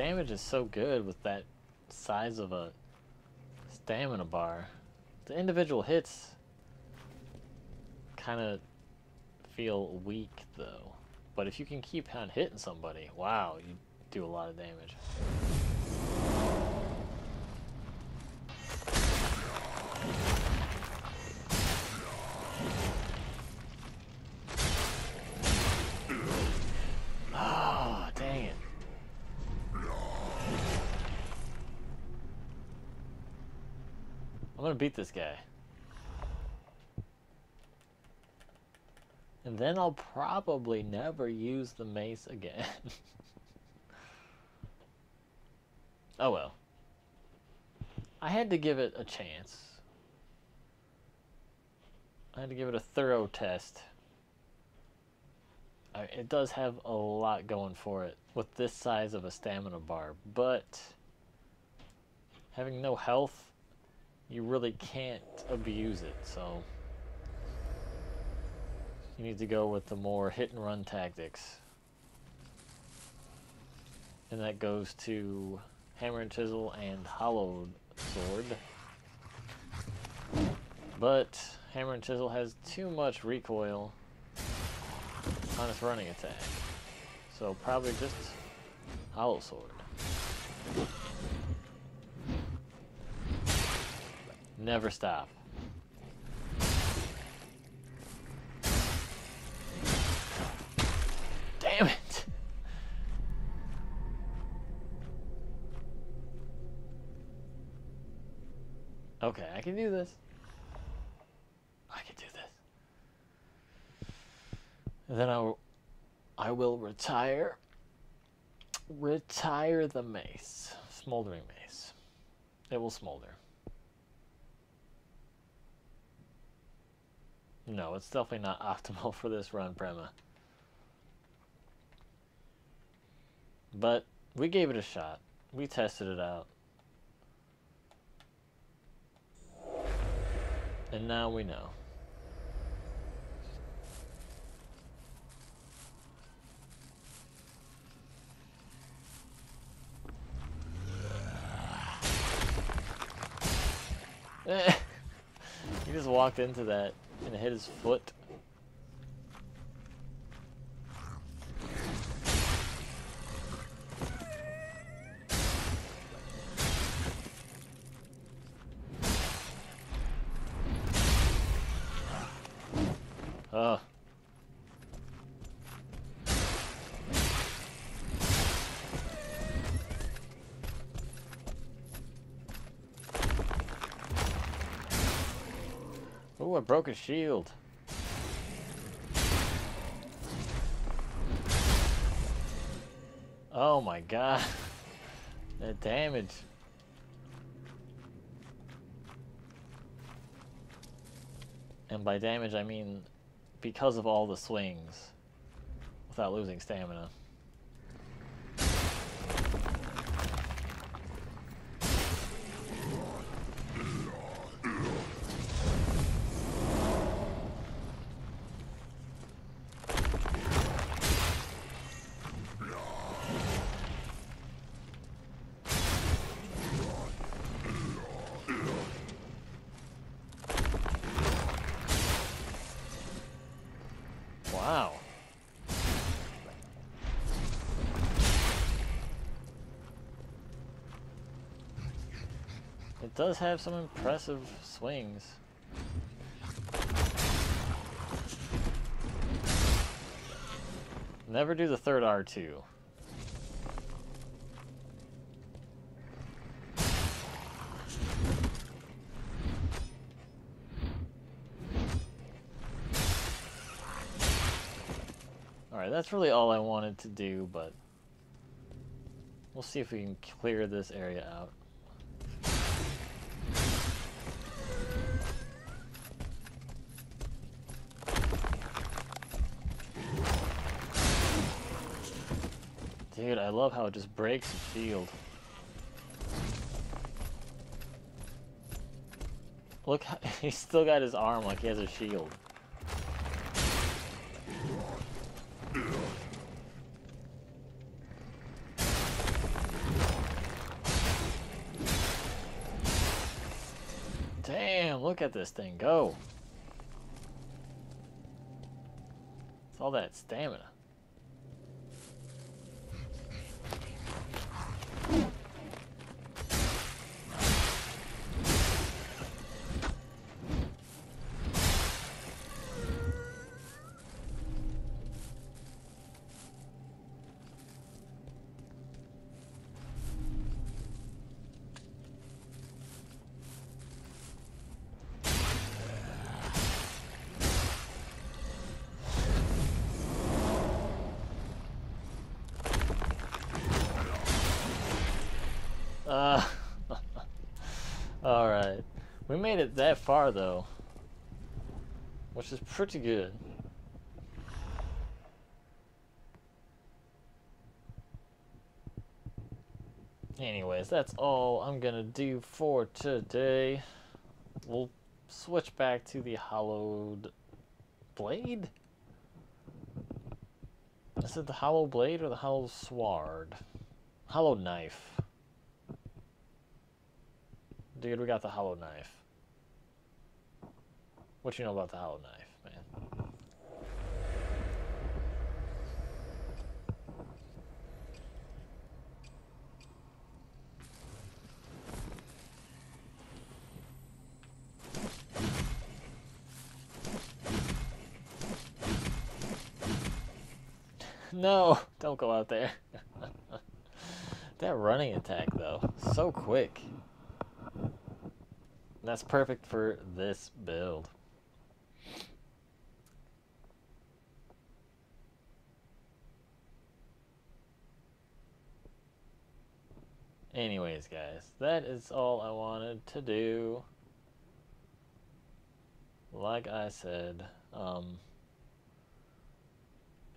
Damage is so good with that size of a stamina bar. The individual hits kind of feel weak though. But if you can keep on hitting somebody, wow, you do a lot of damage. Gonna beat this guy. And then I'll probably never use the mace again. oh well. I had to give it a chance. I had to give it a thorough test. I, it does have a lot going for it with this size of a stamina bar, but having no health, you really can't abuse it, so you need to go with the more hit and run tactics. And that goes to Hammer and Chisel and Hollowed Sword. But Hammer and Chisel has too much recoil on its running attack. So probably just Hollow Sword. Never stop. Damn it! Okay, I can do this. I can do this. And then I will, I will retire. Retire the mace. Smoldering mace. It will smolder. No, it's definitely not optimal for this run, Prema. But we gave it a shot. We tested it out. And now we know. he just walked into that and hit his foot. Ugh. Ooh, I broke a shield. Oh my god. That damage. And by damage, I mean because of all the swings without losing stamina. Does have some impressive swings. Never do the third R2. Alright, that's really all I wanted to do, but we'll see if we can clear this area out. Love how it just breaks the shield. Look, he's still got his arm like he has a shield. Damn, look at this thing go. It's all that stamina. Uh, Alright. We made it that far, though. Which is pretty good. Anyways, that's all I'm gonna do for today. We'll switch back to the hollowed blade? Is it the hollow blade or the hollow sword? Hollow knife. Dude, we got the hollow knife. What you know about the hollow knife, man? No, don't go out there. that running attack, though, so quick. That's perfect for this build. Anyways, guys, that is all I wanted to do. Like I said, um,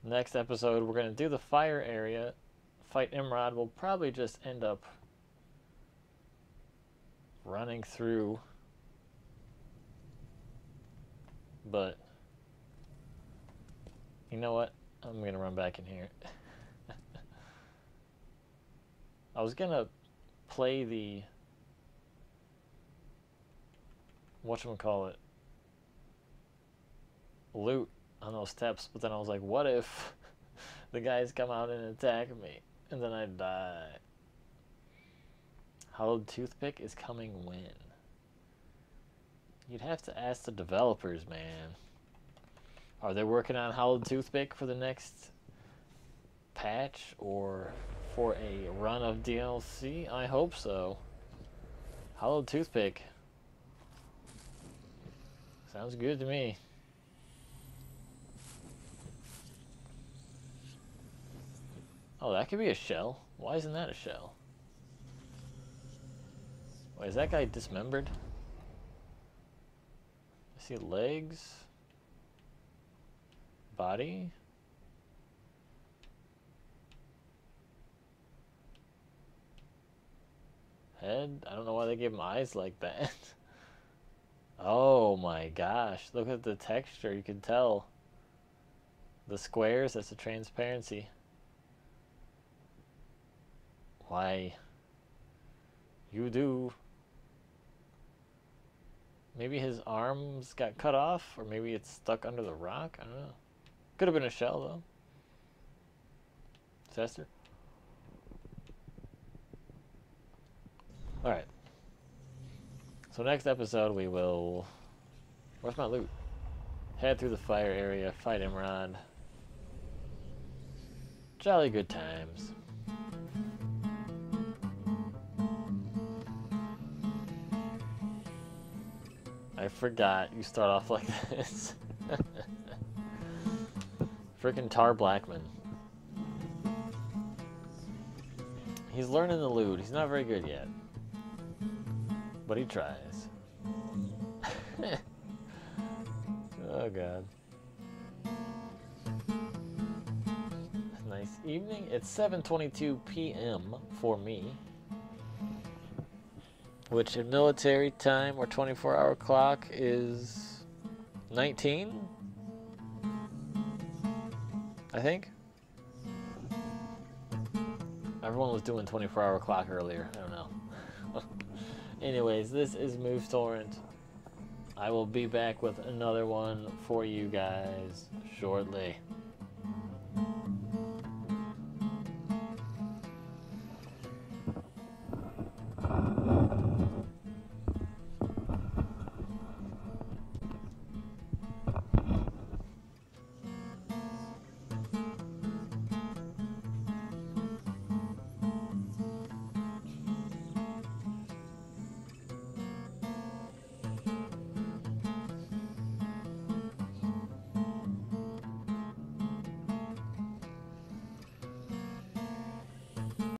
next episode we're going to do the fire area, fight Imrod. We'll probably just end up running through but you know what? I'm gonna run back in here. I was gonna play the whatchamacallit lute on those steps, but then I was like, what if the guys come out and attack me? And then I die. Hollowed toothpick is coming when? You'd have to ask the developers, man. Are they working on Hollowed Toothpick for the next patch or for a run of DLC? I hope so. Hollowed Toothpick. Sounds good to me. Oh, that could be a shell. Why isn't that a shell? Wait, is that guy dismembered? See legs. Body. Head. I don't know why they gave him eyes like that. oh my gosh. Look at the texture. You can tell. The squares, that's the transparency. Why? You do. Maybe his arms got cut off, or maybe it's stuck under the rock. I don't know. Could have been a shell, though. Tester. Alright. So next episode we will... Where's my loot? Head through the fire area, fight Imrod. Jolly good times. I forgot you start off like this. Freaking Tar Blackman. He's learning the lute. He's not very good yet. But he tries. oh god. Nice evening. It's 7:22 p.m. for me, which in military time or 24-hour clock is 19. I think. Everyone was doing 24-hour clock earlier. I don't know. Anyways, this is Moose Torrent. I will be back with another one for you guys shortly.